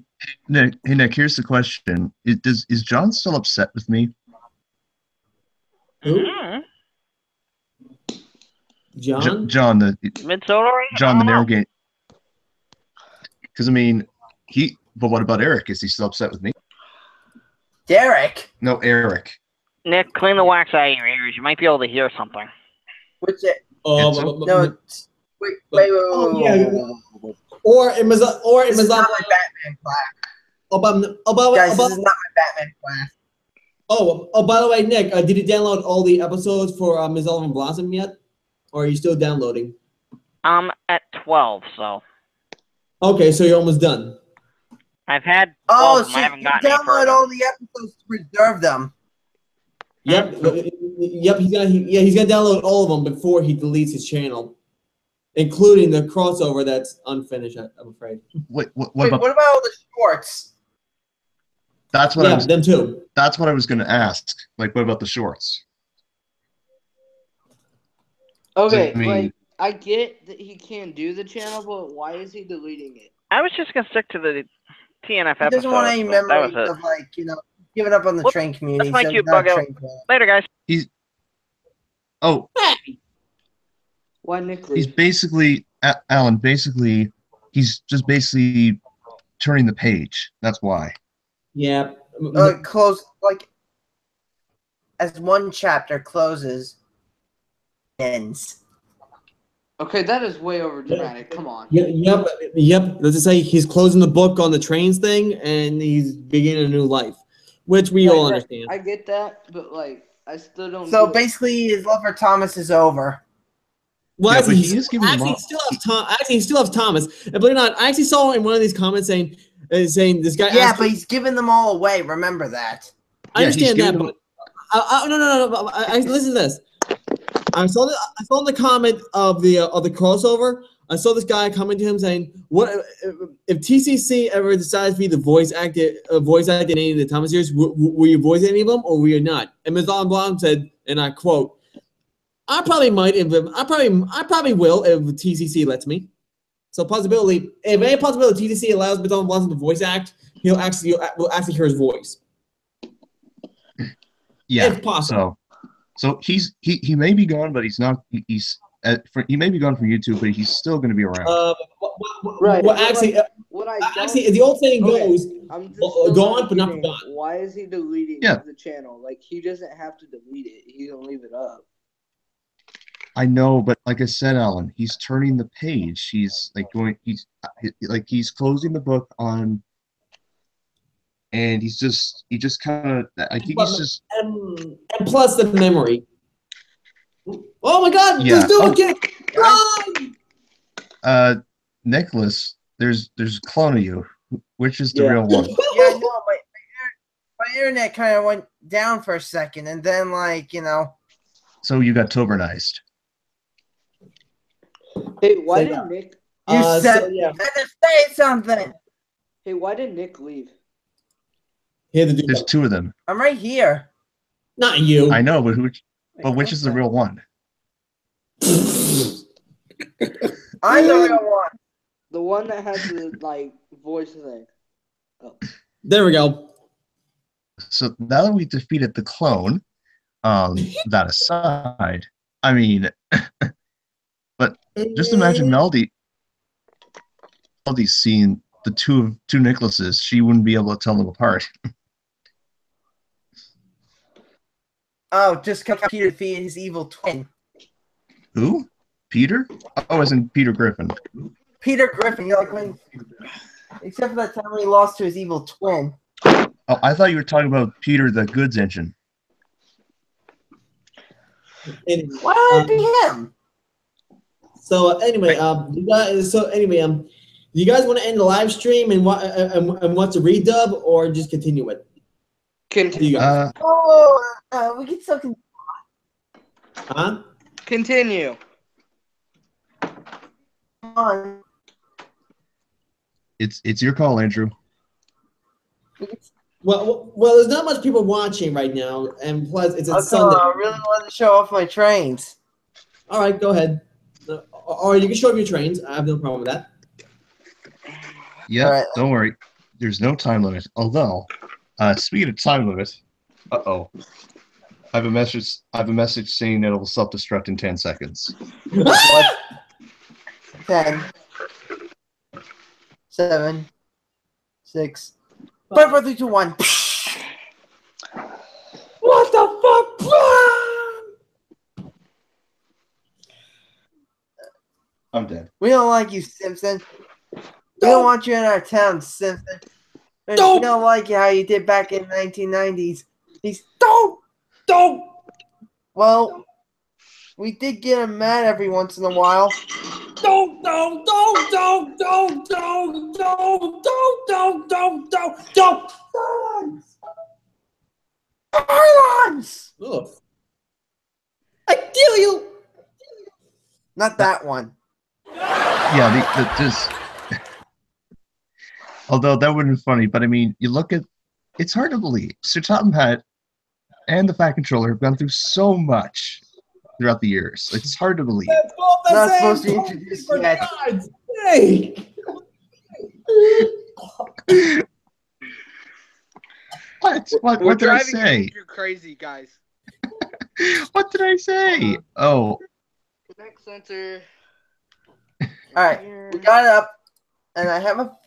F: Nick. Hey, Nick. Here's the question. Is, does is John still upset with me?
A: Who?
B: Mhm.
F: J-
A: John?
F: John, the
B: Mid-solar?
F: John, the
B: I don't
F: narrowgate. Because I mean, he. But what about Eric? Is he still upset with me?
E: Derek,
F: No, Eric.
B: Nick, clean the wax out of your ears. You might be able to hear something.
E: which it,
A: Oh,
F: It's-
A: but- but-
E: no, it's- wait, wait, wait, wait,
A: Oh,
E: wait,
A: yeah.
E: wait, wait, wait, wait.
A: or it was, or it
E: This
A: was
E: is not
A: not,
E: my Batman class,
A: oh, but, oh, by,
E: guys.
A: oh,
E: This
A: by,
E: is not my Batman class.
A: oh, oh, by the way, Nick, uh, did you download all the episodes for uh, Ms. Oliver Blossom yet? Or are you still downloading?
B: I'm at 12, so
A: Okay, so you're almost done.
B: I've had
E: Oh,
B: of
E: so
B: I
E: you
B: haven't gotten
E: download all the episodes to preserve them.
A: Yep, uh, yep. He's gonna, he, yeah, he's gonna download all of them before he deletes his channel, including the crossover that's unfinished. I- I'm afraid.
F: Wait, what, what
E: Wait,
F: about?
E: what about all the shorts?
F: That's what I
A: yeah,
F: was.
A: them too.
F: That's what I was going to ask. Like, what about the shorts?
C: Okay,
F: I mean-
C: like I get that he can't do the channel, but why is he deleting it?
B: I was just gonna stick to the TNF
E: He
B: episode.
E: doesn't want any
B: but that
E: memories
B: it.
E: of like you know giving up on the
B: Whoop,
E: train community.
B: my
E: so
B: cute
E: he's not a
B: buggo.
E: train fan.
B: Later, guys.
F: He's oh,
C: Why Nick?
F: he's basically Alan. Basically, he's just basically turning the page. That's why.
A: Yeah.
E: Uh, close like as one chapter closes, ends.
C: Okay, that is way over dramatic. Come on.
A: Yep, yep, yep. Let's just say he's closing the book on the trains thing, and he's beginning a new life, which we all
C: Right, right.
A: understand.
C: I get that, but like, I still don't.
E: So
C: do it.
E: basically, his love for Thomas is over.
A: Well,
F: Yeah,
A: actually,
F: but he
A: he
F: giving
A: actually
F: up.
A: he still has Tom. Actually, he still has Thomas. And believe it or not, I actually saw in one of these comments saying, uh, saying this guy.
E: Yeah,
A: asked-
E: but he's giving them all away. Remember that.
A: I
F: Yeah,
A: understand that, but I, I, no, no, no, no. I, I, listen to this. I saw the I saw the comment of the uh, of the crossover. I saw this guy coming to him saying, "What if, if TCC ever decides to be the voice actor, uh, voice actor in any of the Thomas series? W- w- will you voice any of them, or will you not?" And Ms. Blom said, and I quote, "I probably might if I probably I probably will if TCC lets me." So possibility, if any possibility TCC allows Ms. Blossom to voice act, he'll actually will actually hear his voice.
F: Yeah.
A: if possible.
F: So, so he's he he may be gone, but he's not. he- He's uh, for, he may be gone from YouTube, but he's still going to be around.
A: Uh, what, what,
C: Right,
A: Well, actually,
C: like-
A: uh,
C: what I
A: actually, the old saying
C: Okay.
A: goes,
C: I'm just
A: uh, gone but not
C: getting
A: forgotten.
C: Why is he deleting
F: Yeah.
C: the channel? Like he doesn't have to delete it. He can leave it up.
F: I know, but like I said, Alan, he's turning the page. He's like going. He's like he's closing the book on. And he's just he just kind of I think
A: Well,
F: he's just
A: And, and plus the memory. Oh my god,
F: Yeah.
A: there's no
F: Oh.
A: kick! Run!
F: uh Nicholas. There's there's a clone of you. Which is the
A: Yeah.
F: real one?
E: Yeah, I know. My, my, inter- my internet kind of went down for a second, and then like you know,
F: So you got Tobernized.
C: Hey, why
A: Say
C: did
A: that.
C: Nick?
E: you
A: Uh,
E: said
A: so, yeah.
E: I had to say something.
C: Hey, why did Nick leave?
A: He had to do
F: There's
A: that.
F: two of them.
E: I'm right here.
A: Not you.
F: I know, but who? But which is the real one?
E: I'm the real one.
C: The one that has the like voice thing. Oh.
A: there we go.
F: So now that we defeated the clone, um, that aside, I mean, but just imagine Melody. Melody seeing the two of two Nicholases, she wouldn't be able to tell them apart.
E: Oh, just computer defeated his evil twin,
F: Who? Peter? Oh, as in Peter Griffin.
E: Peter Griffin. You're like when, except for that time when he lost to his evil twin.
F: Oh, I thought you were talking about Peter the Goods Engine.
A: And-
E: Why would
A: Um,
E: it be him?
A: So uh, anyway, um, you guys. So anyway, um, do you guys want to end the live stream and what uh, and, and what's a redub or just continue it? Do
C: Continue.
F: Uh,
E: Oh, uh, we can still con-
A: huh?
C: Continue.
E: on.
F: it's it's your call, Andrew.
A: Well, well, well, there's not much people watching right now, and plus it's a
E: Also,
A: Sunday.
E: I really want to show off my trains.
A: All right, go ahead. Uh, or you can show off your trains. I have no problem with that.
F: Yeah,
E: Alright.
F: don't worry. There's no time limit. Although, uh, speaking of time limit, uh oh, I have a message. I have a message saying that it will self-destruct in ten seconds.
E: What? Ten, seven, six, five, four, three, two, one.
A: What the fuck?
F: I'm dead.
E: We don't like you, Simpson. We don't want you in our town, Simpson. We
A: Don't.
E: don't like how you did back in 1990s. He's
A: Don't, don't.
E: well. We did get him mad every once in a while.
A: Don't, don't, don't, don't, don't, don't, don't, don't, don't, don't, don't, don't.
E: Violence!
A: Ugh. I kill you.
E: Not that one.
F: Yeah, the, the, this. Although that wouldn't be funny, but I mean, you look at. It's hard to believe. Sir Topham Hatt and the Fat Controller have gone through so much throughout the years. It's hard to believe.
A: That's all the
E: Not
A: same
E: supposed to
A: fucking
E: introduce
A: for
E: yet.
A: God's sake.
F: What? What,
C: We're
F: what did I
C: driving
F: say?
C: Andrew crazy, guys.
F: What did I say? Oh,
C: Connect center.
E: All right, we got it up, and I have a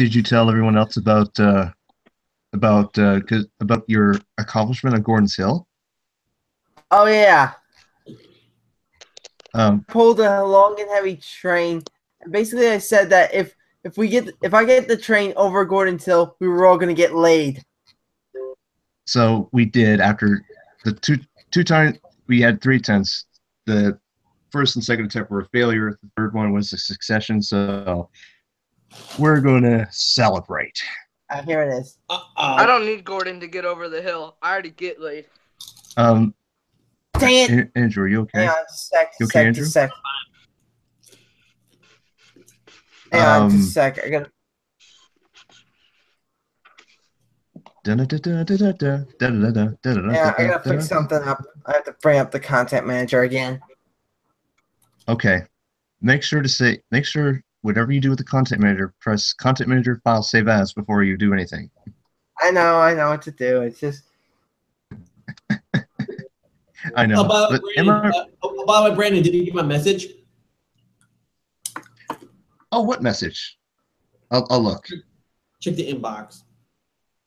F: did you tell everyone else about uh about uh about your accomplishment on Gordon's Hill?
E: Oh yeah.
F: Um,
E: Pulled a long and heavy train. And basically, I said that if if we get if I get the train over Gordon's Hill, we were all gonna get laid.
F: so we did after the two two times we had three attempts. The first and second attempt were a failure. The third one was a succession. So we're going to celebrate.
E: Ah, here it is.
A: Uh,
C: I don't need Gordon to get over the hill. I already get laid.
F: Um,
E: Dang it!
F: An- Andrew, are you okay?
E: Hang on, just a sec.
F: You
E: Just
F: okay,
E: sec,
F: Andrew?
E: just sec. Hang on,
F: Um,
E: just a sec. I gotta. Yeah, I gotta fix something up. I have to bring up the content manager again.
F: Okay. Make sure to say, make sure whatever you do with the content manager, press content manager file save as before you do anything.
E: I know, I know what to do. It's just
F: I know.
A: Oh, by, the
F: but
A: way,
F: am
A: Brandon,
F: I-
A: uh, oh, by the way, Brandon, did you get my message?
F: oh, what message? I'll, I'll look.
A: Check the inbox.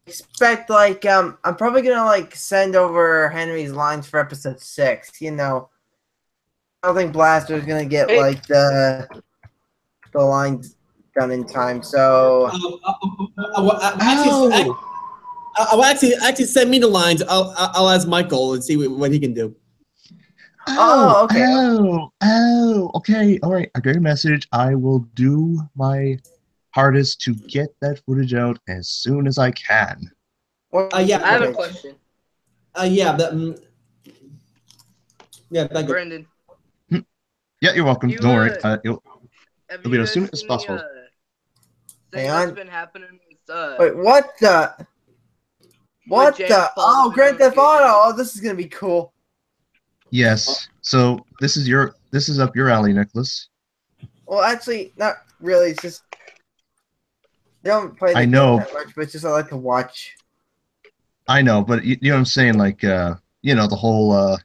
E: expect like um I'm probably gonna like send over Henry's lines for episode six. You know, I don't think Blaster's gonna get
C: Hey.
E: like the the lines done in time. So
A: Um, uh, uh, uh, uh, actually, I, I, I'll actually actually send me the lines. I'll I'll I'll ask Michael and see what, what he can do.
E: Oh, okay.
F: Oh, oh, okay. All right. I got your message. I will do my hardest to get that footage out as soon as I can.
E: what-
A: Uh, yeah,
C: I have a question.
A: Uh, yeah, that. Um, yeah, thank you.
C: Brandon,
F: Yeah, you're welcome.
C: You,
F: Don't worry.
C: uh,
F: you'll,
C: have
F: It'll be as soon as possible.
C: The, uh, thing
E: Hang on.
C: been happening with uh,
E: Wait, what the? What
C: James
E: the? Oh,
C: Baldwin
E: Grand Theft. Auto! Oh, this is gonna be cool.
F: yes. So this is your this is up your alley, Nicholas.
E: Well, actually, not really. It's just they don't play. the
F: I
E: game
F: know.
E: that much, but it's just I like to watch.
F: I know, but you, you know what I'm saying? Like, uh, you know, the whole uh,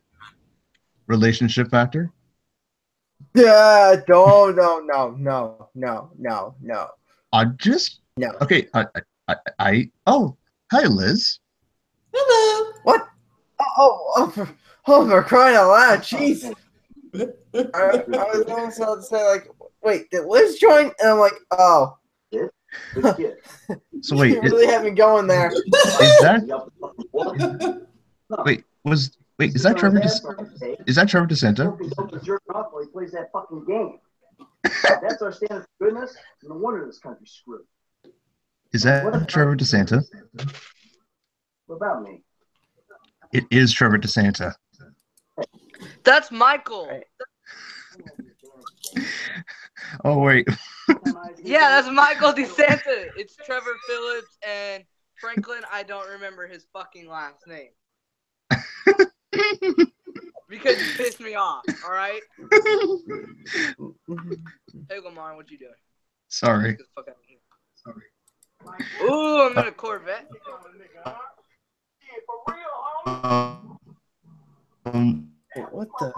F: relationship factor.
E: Yeah, don't, no, no, no, no, no, no,
F: I just
E: no.
F: okay. I, I, I, I oh, hi, Liz.
A: Hello.
E: What? Oh, oh, oh, for, oh, for crying out loud! Jeez. I, I was almost about to say like, wait, did Liz join? And I'm like, oh,
F: So wait,
E: you
F: is,
E: really have me going there.
F: is that wait was wait is that Trevor? De, is that Trevor DeSanta?
G: jerk off while he plays that fucking game. That's our standard for goodness. No wonder this country's screwed.
F: Is that Trevor DeSanta?
G: What about me?
F: It is Trevor DeSanta.
C: that's Michael.
E: Right.
F: Oh wait,
C: Yeah, that's Michael DeSanta. It's Trevor Phillips and Franklin. I don't remember his fucking last name because you pissed me off. All right. Hey Lamar, what you doing?
F: sorry.
C: Get the fuck out of here. Ooh, I'm in a Corvette.
F: Um,
E: what the?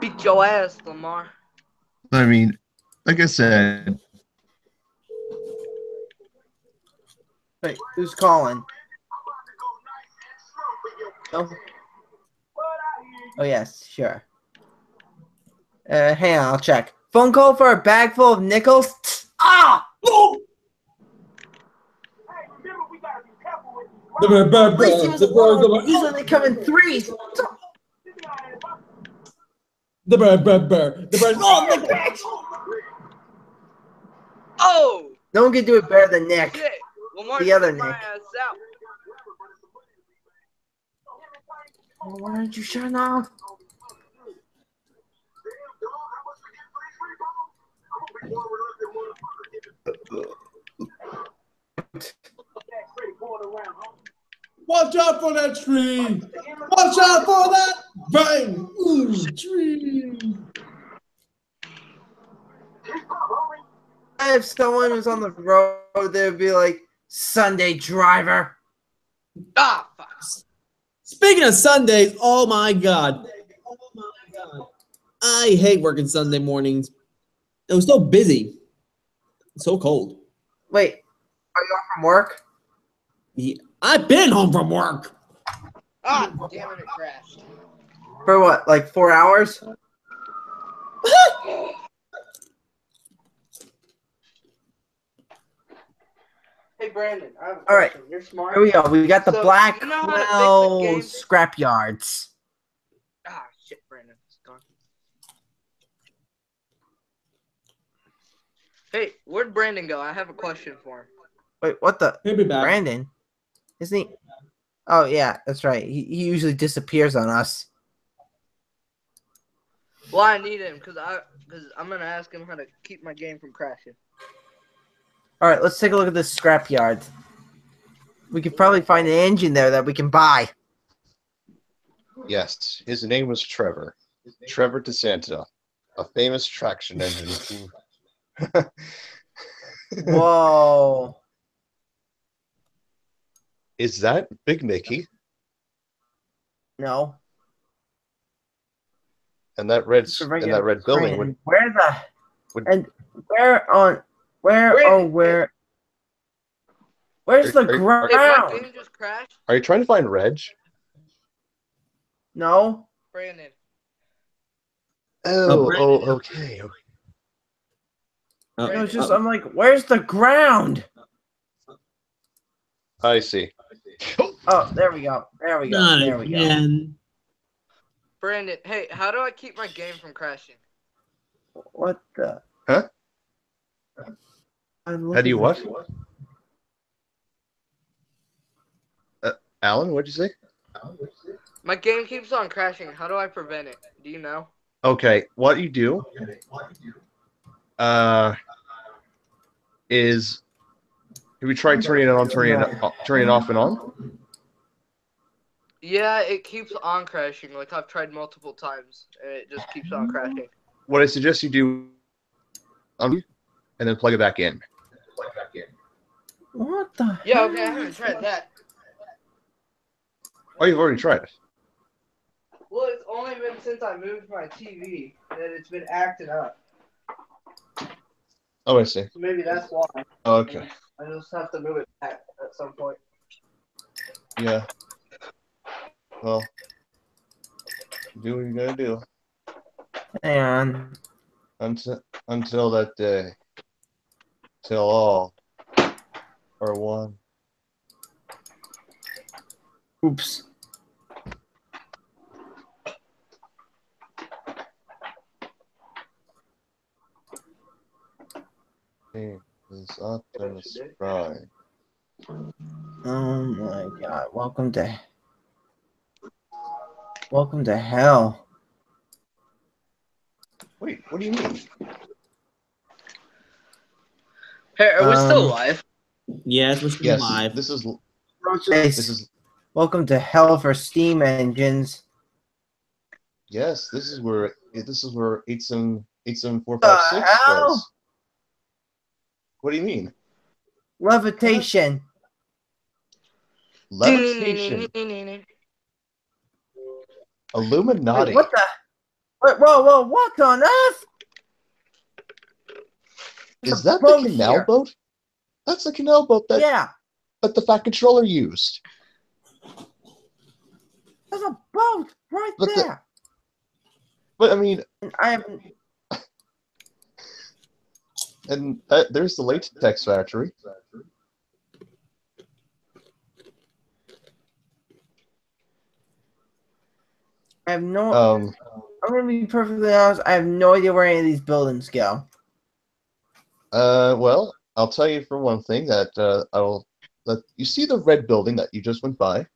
C: Beat your ass, Lamar.
F: I mean, like I said,
E: Wait, who's calling? Oh. Oh yes, sure. Uh, hang on, I'll check. Phone call for a bag full of nickels. Ah! At least he was alone. Usually they come in threes.
A: The bird, bird, bird. The bird.
E: Oh, the bags!
C: Oh
E: No one can do it better than Nick.
C: Shit! Lamar
E: The other Nick.
C: out.
E: Oh, why didn't you shut off?
A: Watch out for that tree. Watch out for that. Bang. Ooh, tree.
E: If someone was on the road, they'd be like, Sunday driver.
C: Ah, fuck.
A: Speaking of Sundays, oh my god. Oh my god. I hate working Sunday mornings. It was so busy. So cold.
E: Wait, are you off from work?
A: Yeah, I've been home from work.
C: Ah, damn it, it crashed.
E: For what, like four hours?
C: Hey, Brandon. I have a
E: All right.
C: question. You're smart.
E: Here we go. We got the
C: So,
E: Black
C: you know how the
E: Well scrap yards.
C: Ah, shit, Brandon. It's gone. Hey, where'd Brandon go? I have a question for him.
E: Wait, what the?
A: He'll be back.
E: Brandon? Isn't he? Oh, yeah, that's right. He, he usually disappears on us.
C: Well, I need him because I because I'm gonna ask him how to keep my game from crashing.
E: All right, let's take a look at this scrap yard. We could probably find an engine there that we can buy.
H: Yes, his name was Trevor. Trevor DeSanta, a famous traction engine
E: Whoa.
F: Is that Big Mickey?
E: No.
F: And that red and that red building would
E: Where the
F: would-
E: and where on where
C: Where-
E: oh where Where's the
F: Are- are-
C: Hey,
E: ground?
C: game just crashed.
F: Are you trying to find Reg?
E: No.
C: Brandon.
F: Oh,
A: Brandon.
F: oh, okay. okay.
A: Uh,
E: It was just
A: uh,
E: I'm like, where's the ground?
F: I see.
E: Oh, there we go. There we go.
A: not
E: There we go.
C: Brandon, hey, how do I keep my game from crashing?
E: What the?
F: Huh?
E: I'm
F: How do you what? Uh, Alan, what'd you say?
C: My game keeps on crashing. How do I prevent it? Do you know?
F: Okay, what you do uh, is have you tried turning it on, turning it, o- turning it off and on?
C: Yeah, it keeps on crashing. Like I've tried multiple times, and it just keeps on crashing.
F: What I suggest you do, um, and then plug it back in.
E: What the?
C: Yeah,
E: hell?
C: okay, I haven't tried that.
F: Oh, you've already tried it.
C: Well, it's only been since I moved my TV that it's been acting up.
F: Oh, I see.
C: So maybe that's why.
F: Oh, okay.
C: I just have to move it back at some point.
F: Yeah. Well, do what you gotta do
E: Hang on.
F: until until that day. Till all are one.
E: Oops.
F: Hey, is Optimus Prime.
E: Oh my god. Welcome to Welcome to hell.
F: Wait, what do you mean?
C: Hey, are we still
E: Um,
C: live?
A: Yes, we're still
F: Yes,
A: live.
F: this is
E: This
F: this is
E: Welcome to hell for steam engines.
F: yes, this is where this is where eight seven eight seven four five six
E: hell?
F: was. What do you mean?
E: Levitation.
F: Levitation, Illuminati.
E: Wait, what the? Wait, whoa, whoa, what on earth?
F: Is that the canal
E: here.
F: boat? That's the canal boat that,
E: Yeah,
F: that the Fat Controller used.
E: there's a boat right
F: But the-
E: there.
F: But I mean,
E: I have
F: and uh, there's the latex factory.
E: I have no
F: Um,
E: I'm gonna be perfectly honest, I have no idea where any of these buildings go.
F: Uh, well, I'll tell you for one thing that uh, I'll let you see the red building that you just went by.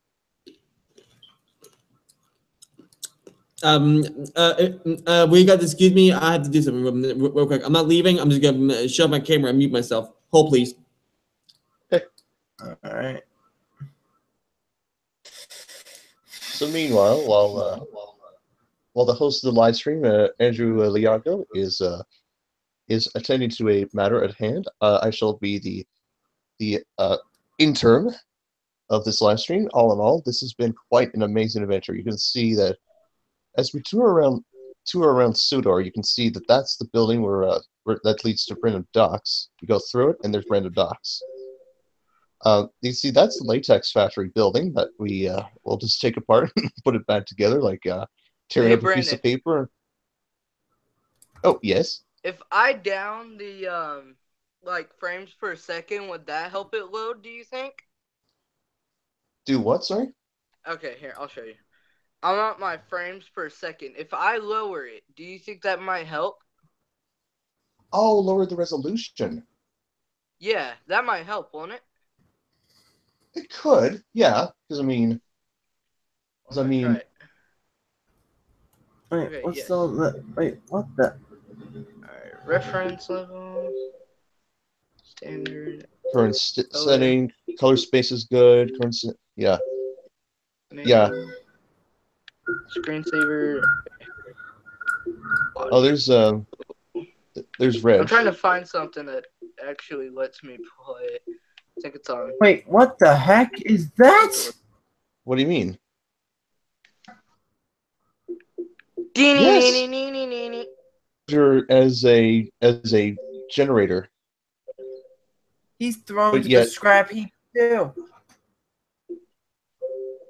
A: Um, uh, uh, we got to excuse me. I have to do something real, real quick. I'm not leaving. I'm just gonna shut my camera and mute myself. Hold, please. Okay.
E: Alright.
F: So meanwhile, while uh, while the host of the live stream, uh, Andrew uh, Leago, is uh, is attending to a matter at hand, uh, I shall be the the uh, intern of this live stream. All in all, this has been quite an amazing adventure. You can see that as we tour around tour around Sodor, you can see that that's the building where, uh, where that leads to Brendam Docks. You go through it, and there's Brendam Docks. Uh, you see, that's the latex factory building that we uh, will just take apart and put it back together, like uh, tearing
C: Hey,
F: up a piece of paper. Oh yes.
C: If I down the um like frames per second, would that help it load? Do you think?
F: Do what? Sorry.
C: Okay, here I'll show you. I'm at my frames per second. If I lower it, do you think that might help?
F: Oh, lower the resolution.
C: Yeah, that might help, won't it?
F: It could, yeah. Because I mean, 'Cause I
C: I'm
F: mean-
C: try it.
E: Wait,
C: Okay,
E: what's
C: yes.
E: the, the wait, what the
C: Alright, reference level, standard,
F: current st-
C: Oh,
F: setting, color space is good. Current, se- yeah. Yeah.
C: Screensaver.
F: Oh, there's um, there's red.
C: I'm trying to find something that actually lets me play. it. I think it's on.
E: Wait, what the heck is that?
F: What do you mean?
C: Yes.
F: You're as a as a generator.
E: He's thrown
F: But
E: to
F: yet-
E: the scrap heap too.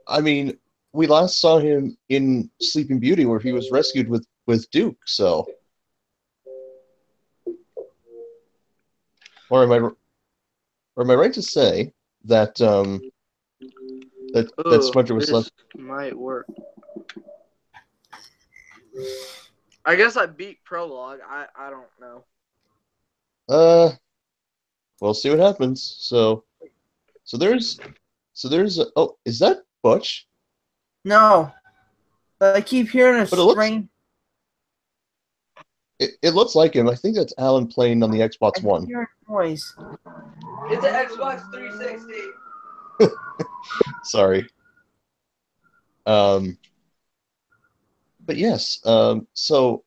F: I mean, we last saw him in Sleeping Beauty where he was rescued with with Duke. So, or am I or am I right to say that um that that
C: Ooh,
F: Smudger was
C: this
F: left?
C: might work. I guess I beat prologue. I I don't know.
F: Uh, we'll see what happens. So, so there's so there's a, oh is that Butch?
E: No. But I keep hearing a
F: But it looks- It, it looks like him. I think that's Alan playing on the Xbox
E: keep
F: One.
E: hearing noise.
C: It's an Xbox 360.
F: Sorry. Um, but yes, um, so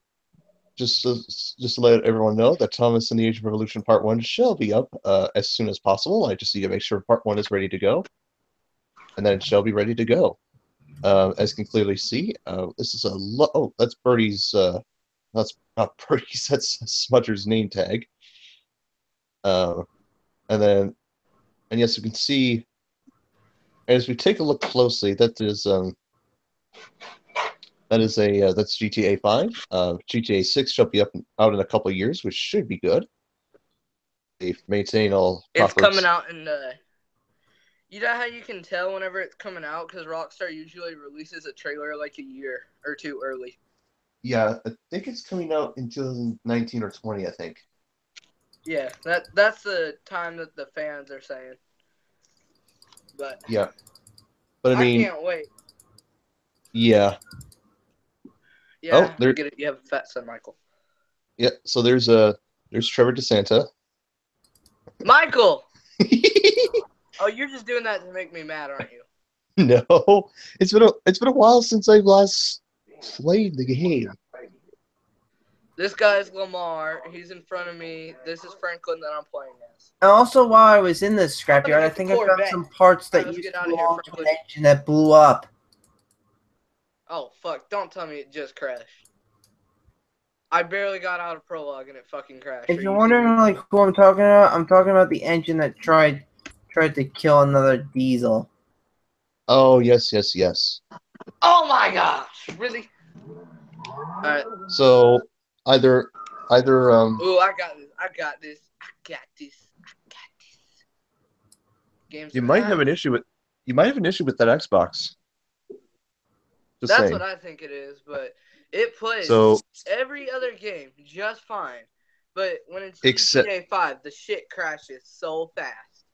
F: just to, just to let everyone know that Thomas and the Age of Revolution Part One shall be up uh, as soon as possible. I just need to make sure Part One is ready to go, and then it shall be ready to go. Uh, as you can clearly see, uh, this is a lo- oh, that's Birdie's. Uh, that's not Birdie's. That's Smudger's name tag. Uh, and then, and yes, you can see as we take a look closely, that is um, that is a uh, that's GTA Five. Uh, GTA Six shall be up out in a couple of years, which should be good. They've maintained all.
C: It's
F: proper-
C: coming out in uh You know how you can tell whenever it's coming out because Rockstar usually releases a trailer like a year or two early.
F: Yeah, I think it's coming out in 2019 or 20. I think.
C: Yeah, that that's the time that the fans are saying. But
F: Yeah, but I mean,
C: I,
F: mean,
C: can't wait.
F: yeah,
C: Yeah,
F: Oh, there-
C: I get it. You have a fat son, Michael.
F: yeah. So there's uh there's Trevor DeSanta.
C: Michael. Oh, you're just doing that to make me mad, aren't you?
F: no, it's been a it's been a while since I've last played the game.
C: This guy's Lamar. He's in front of me. This is Franklin that I'm playing as.
E: And also, while I was in this scrapyard, I think I found some parts that
C: Let's
E: used
C: get
E: to
C: outta here,
E: belong to an engine that blew up.
C: Oh fuck! Don't tell me it just crashed. I barely got out of prologue and it fucking crashed.
E: If you're wondering like who I'm talking about, I'm talking about the engine that tried tried to kill another diesel.
F: Oh yes, yes, yes.
C: Oh my gosh! Really? All right.
F: So either either um
C: Ooh, I got this. I got this. I got this. I got this. Games.
F: you might have an issue with you might have an issue with that Xbox. Just
C: That's
F: saying.
C: what I think it is, but it plays
F: So
C: every other game just fine. But when it's
F: Except-
C: GTA 5, the shit crashes so fast.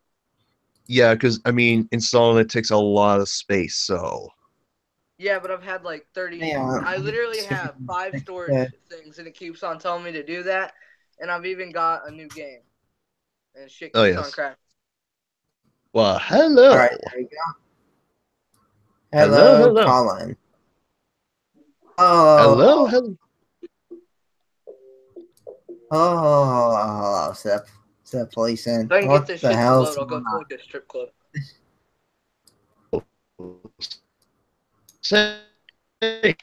F: yeah, because I mean installing it takes a lot of space. So
C: Yeah, but I've had like 30.
E: Yeah.
C: I literally have five storage
E: Yeah.
C: things, and it keeps on telling me to do that. And I've even got a new game. And shit oh, keeps
F: Oh,
C: on
F: yes.
C: crashing.
F: well, hello.
E: All right, there you go.
F: Hello,
E: Hello,
F: hello.
E: Colin. Oh,
F: Hello, hello.
E: Oh, hello, hello, Sep. Sep, police in.
C: If I
E: What
C: get this
E: the
C: shit to
E: hell?
C: load, I'll go to like a strip club.
F: Say,
C: Let's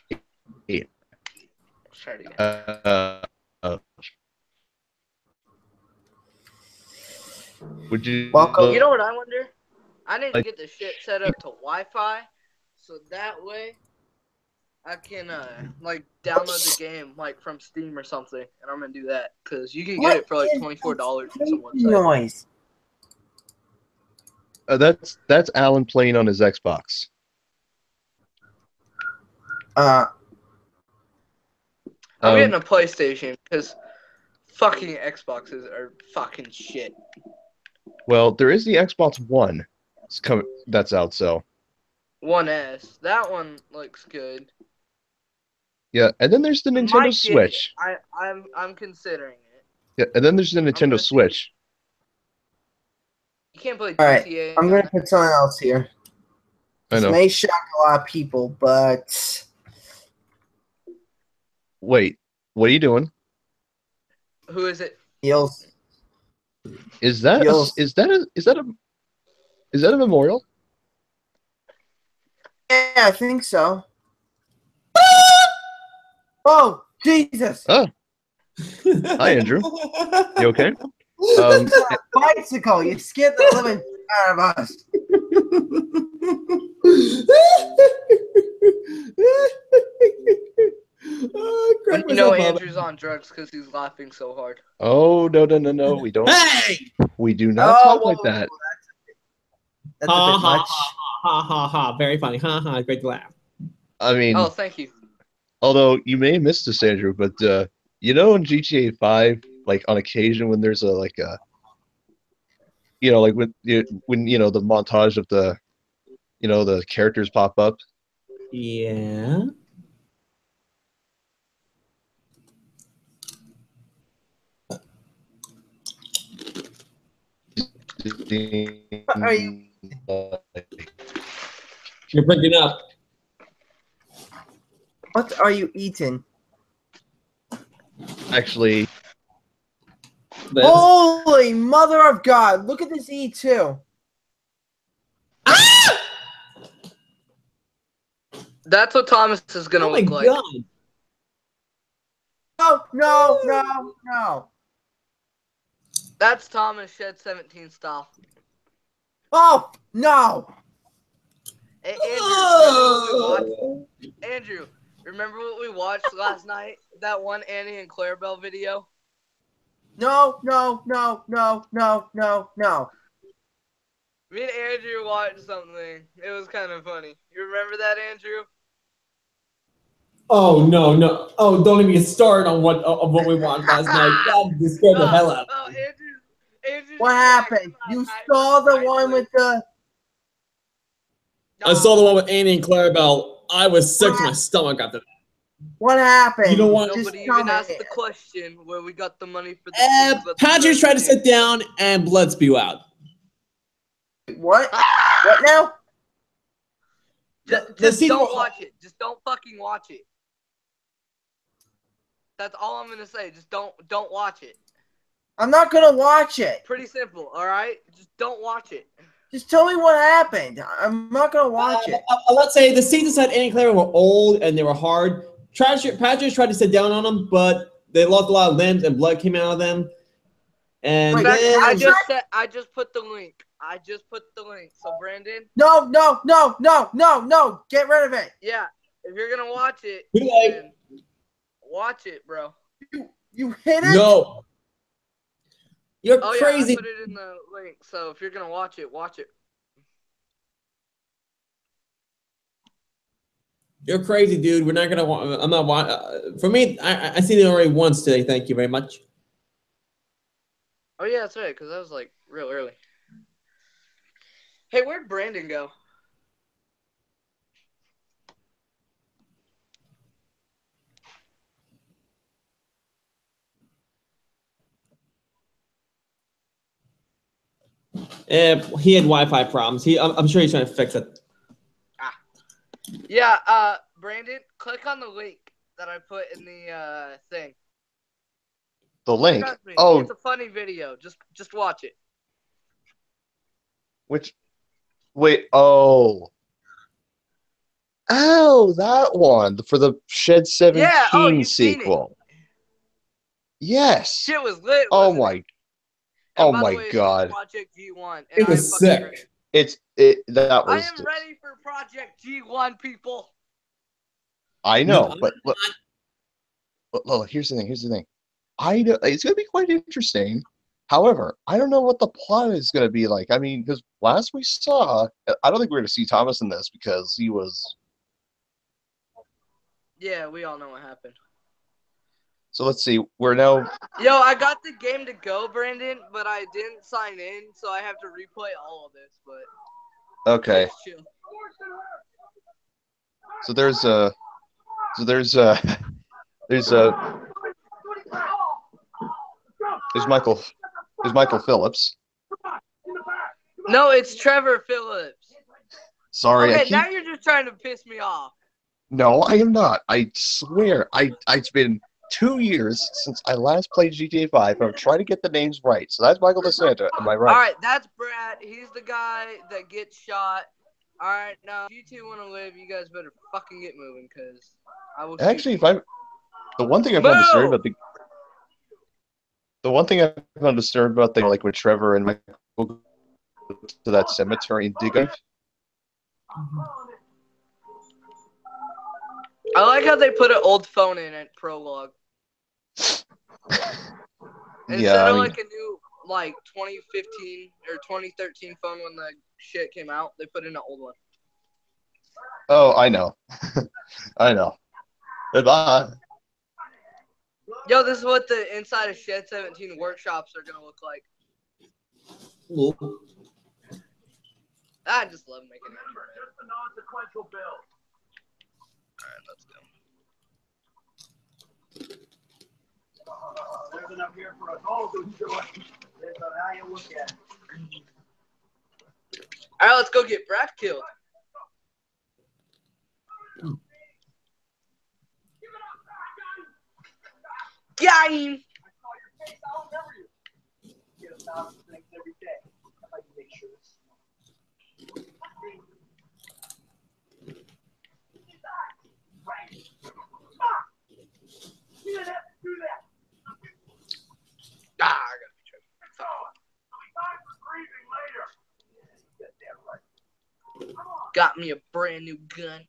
C: try it again.
F: uh, uh, would you
E: Welcome.
C: You know what I wonder? I need to get the shit set up to Wi-Fi, so that way I can uh like download the game like from Steam or something, and I'm gonna do that because you can get
E: What
C: it for like twenty four dollars from
E: this
C: some website.
E: noise?
F: Uh, that's that's Alan playing on his Xbox.
E: Uh,
C: I'm
F: Um,
C: getting a PlayStation because fucking Xboxes are fucking shit.
F: Well, there is the Xbox One. It's coming. That's out. So
C: One S, that one looks good.
F: Yeah, and then there's the Nintendo
C: get.
F: Switch.
C: I I'm I'm considering it.
F: Yeah, and then there's the
C: gonna
F: Nintendo
C: see.
F: Switch.
C: You can't play
E: All right,
C: GTA.
E: I'm gonna put something else here.
F: I
E: This
F: know.
E: may shock a lot of people, but
F: Wait, what are you doing?
C: Who is it?
E: Heels.
F: Is that a,
E: Yes.
F: is that a is that a is that a memorial?
E: Yeah, I think so. Oh, Jesus!
F: Hi, Andrew. You okay? Um,
E: Bicycle! You scared the living out of us.
A: oh,
C: When you know. Andrew's on drugs because he's laughing so hard.
F: oh no no no no we don't
A: Hey!
F: we do not
E: Oh,
F: talk
E: whoa,
F: like
E: whoa,
F: that.
E: whoa, That's a,
A: Ha
E: that's a bit
A: ha
E: much.
A: ha ha ha! Very funny. Ha ha! Great laugh.
F: I mean,
C: Oh, thank you.
F: Although you may have missed this, Andrew, but uh, you know in GTA Five, like on occasion when there's a like a you know like when you when you know the montage of the you know the characters pop up.
A: Yeah.
E: Are you-
A: You're breaking up.
E: What are you eating?
F: Actually,
A: This.
E: Holy mother of God! Look at this E2. Ah!
C: That's what Thomas is gonna
A: oh my
C: look like.
A: god!
E: No, no, no, no.
C: That's Thomas Shed 17 style.
E: Oh no!
C: Hey, Andrew, remember what we watched? Andrew, remember what we watched last night? That one Annie and Clarabelle video?
E: No, no, no, no, no, no, no.
C: Me and Andrew watched something. It was kind of funny. You remember that, Andrew?
A: Oh no no! Oh, don't even get started on what of what we watched last night. That just scared the hell out.
C: Oh, Andrew. Andrew
E: What happened? You saw the one with the.
A: I saw the one with Annie and Clarabelle. I was sick to my stomach after that.
E: What happened?
A: You know what?
E: Just
C: Nobody
E: tell
C: even
E: me.
C: asked the question where we got the money for the.
A: Uh,
C: things, but the
A: Patrick tried to sit down and blood spew out.
E: What? What now?
C: Just,
A: The- the
C: just don't watch it. Just don't fucking watch it. That's all I'm gonna say. Just don't don't watch it.
E: I'm not gonna watch it.
C: Pretty simple, all right? Just don't watch it.
E: Just tell me what happened. I'm not gonna watch it.
A: Uh, uh, let's say the scenes that Annie and Clara were old and they were hard. Patrick, Patrick tried to sit down on them, but they lost a lot of limbs and blood came out of them. And
E: Wait,
A: then,
C: I just said, I just put the link. I just put the link. So Brandon,
E: No, no, no, no, no, no. Get rid of it.
C: yeah, if you're gonna watch it,
A: Too late.
C: watch it, bro.
E: You hit it.
A: no, you're
C: Oh
A: crazy.
C: yeah, I put it in the link. So if you're gonna watch it, watch it.
A: You're crazy, dude. We're not gonna. wa- I'm not. wa- Uh, for me, I, I- seen it already once today. Thank you very much.
C: Oh yeah, that's right, because that was like real early. Hey, where'd Brandon go?
A: Eh, he had Wi-Fi problems. He, I'm, I'm sure he's trying to fix it. Ah.
C: Yeah, uh, Brandon, click on the link that I put in the uh thing.
F: the link.
C: Me,
F: Oh,
C: it's a funny video. Just just watch it.
F: which? Wait. Oh. Oh, that one for the Shed Seventeen
C: Yeah, oh, you've seen it.
F: sequel. Yes.
C: Shit was lit.
F: Oh my.
C: it?
F: Oh
C: And by the
F: my
C: way,
F: God.
C: Project G1.
A: It was sick.
C: ready.
F: It's it. That was.
C: I am ready for Project G1, people.
F: I know,
A: No,
F: but look, look, look, here's the thing. Here's the thing. I know it's gonna be quite interesting. However, I don't know what the plot is gonna be like. I mean, because last we saw, I don't think we're gonna see Thomas in this because he was.
C: Yeah, we all know what happened.
F: So let's see. We're now.
C: Yo, I got the game to go, Brandon, but I didn't sign in, so I have to replay all of this. But
F: Okay. So there's a. So there's a. There's a. There's Michael. There's Michael Phillips.
C: No, it's Trevor Phillips.
F: Sorry,
C: okay,
F: keep.
C: now you're just trying to piss me off.
F: No, I am not. I swear. I. I've been. Two years since I last played GTA 5. I'm trying to get the names right. So that's Michael De Santa. Am I right?
C: All right, that's Brad. He's the guy that gets shot. All right, now if you two want to live, you guys better fucking get moving, cause I will.
F: Actually, if I, the one thing I found disturbing about the, the one thing I found disturbing about the like with Trevor and Michael go to that cemetery and dig up.
C: I like how they put an old phone in at prologue instead
F: Yeah, I
C: of like a new like 2015 or 2013 phone when the shit came out. They put in an old one.
F: Oh, I know, I know. Goodbye.
C: Yo, this is what the inside of Shed 17 workshops are gonna look like.
A: Cool.
C: I just love making that.
G: Just a non-sequential bill.
C: Alright, let's go.
G: There's enough here for us all to enjoy. On how you look at it.
C: Alright, let's go get Brad killed. Got him!
G: Get a thousand things every day. I like to make sure it's You didn't have to do that.
C: Ah, I gotta be tripping.
G: Time for grieving later. Yeah, goddamn right.
C: Got me a brand new gun. Alright,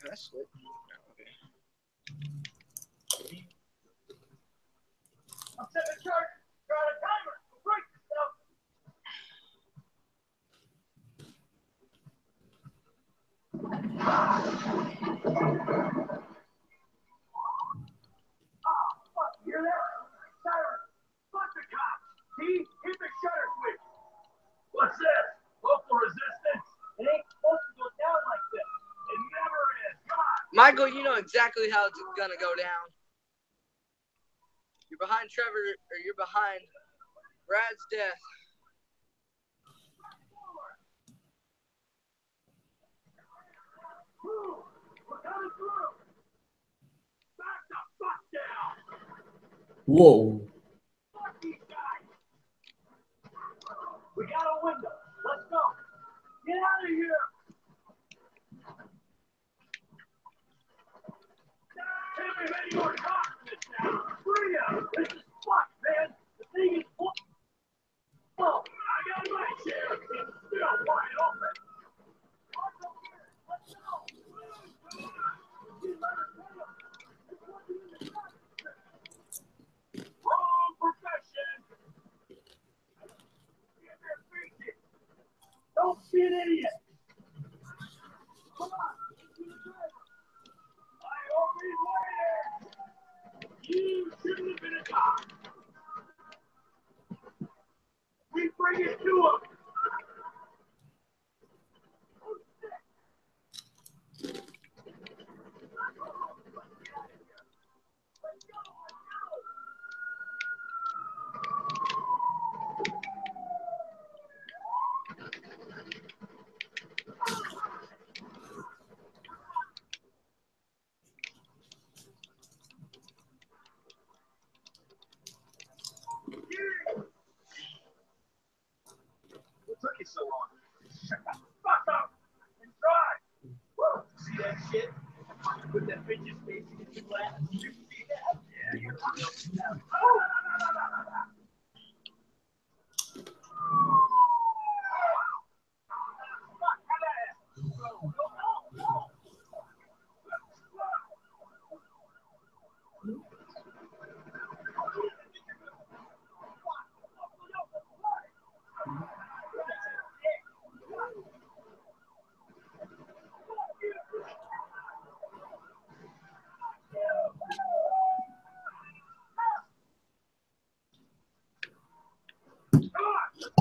C: can I switch? No, okay.
G: I'm setting a charge. You're on a timer. Break yourself. Ah, fuck, you hear that? Siren. Fuck the cops. See? Hit the shutter switch. What's this? Local resistance? It ain't supposed to go down like this. It never is. Come on.
C: Michael, you know exactly how it's gonna go down. You're behind Trevor, or you're behind Brad's death.
A: Whoa.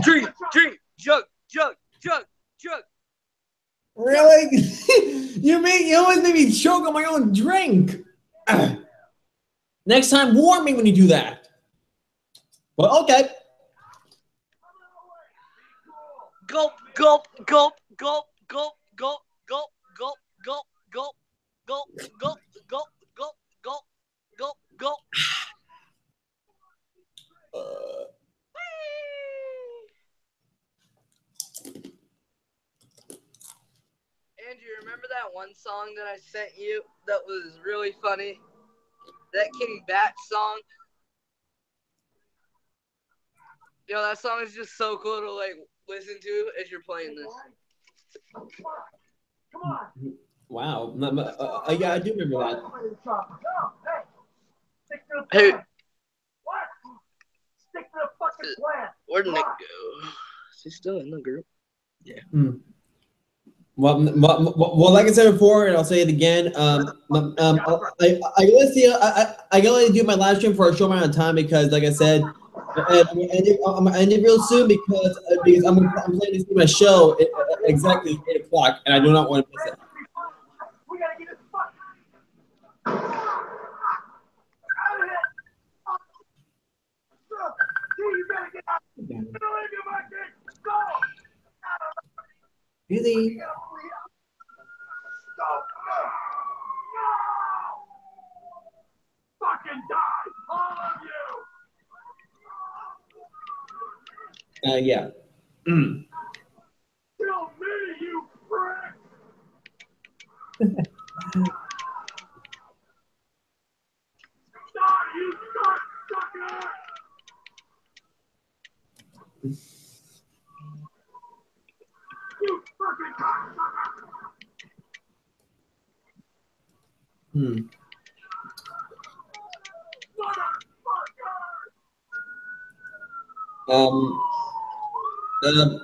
C: Drink, drink, jug, jug, jug, jug.
A: Really? you make you always make me choke on my own drink. Next time, warn me when you do that. Well, okay.
C: Gulp, gulp, gulp, gulp, gulp, gulp, gulp, gulp, gulp, gulp. go, go, go, go, go, go, go. Andrew, remember that one song that I sent you that was really funny? That King Bat song. Yo, that song is just so cool to like listen to as you're playing this.
G: Come on.
A: wow. M- m- uh, uh, yeah, I do remember that.
G: Hey. Stick to the
C: Hey.
G: What? Stick to the fucking plan.
C: Where'd Nick go? Is he still in the group?
A: Yeah. m- well, well, like I said before, and I'll say it again. Um, um, I, I honestly, I, I, can only do my live stream for a short amount of time because, like I said, I'm ending, I'm ending real soon because uh, because I'm, I'm planning to see my show at, exactly eight o'clock, and I do not want to miss it
G: gotta get this fuck out of here. See, you gotta get out. Don't leave your back there. Go.
A: Really?
G: Go. No. Fucking die, all of you.
A: Uh, yeah. Mm.
G: Kill me, you prick. Die, you cocksucker. You fucking cocksucker.
A: Hmm. Um. Um.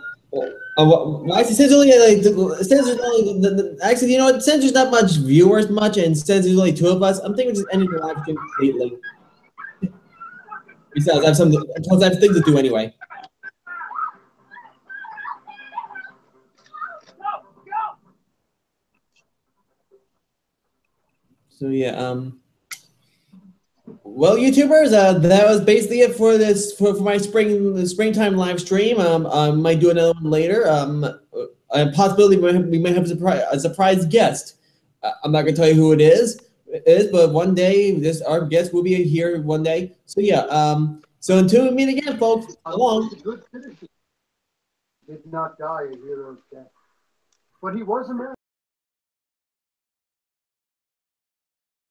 A: Uh, why since only like the- since there's only the, the, actually you know what since there's not much viewers much and since there's only two of us I'm thinking just ending the live stream completely. Besides, I have some because I have things to do anyway. So yeah, um, well, YouTubers, uh, that was basically it for this for, for my spring the springtime live stream. Um, I might do another one later. Um, a we might have, we might have a surprise a surprise guest. Uh, I'm not gonna tell you who it is, it is, but one day this our guest will be here one day. So yeah, um, so until we meet again, folks. So long.
H: Good. Did not die death. But he was a man.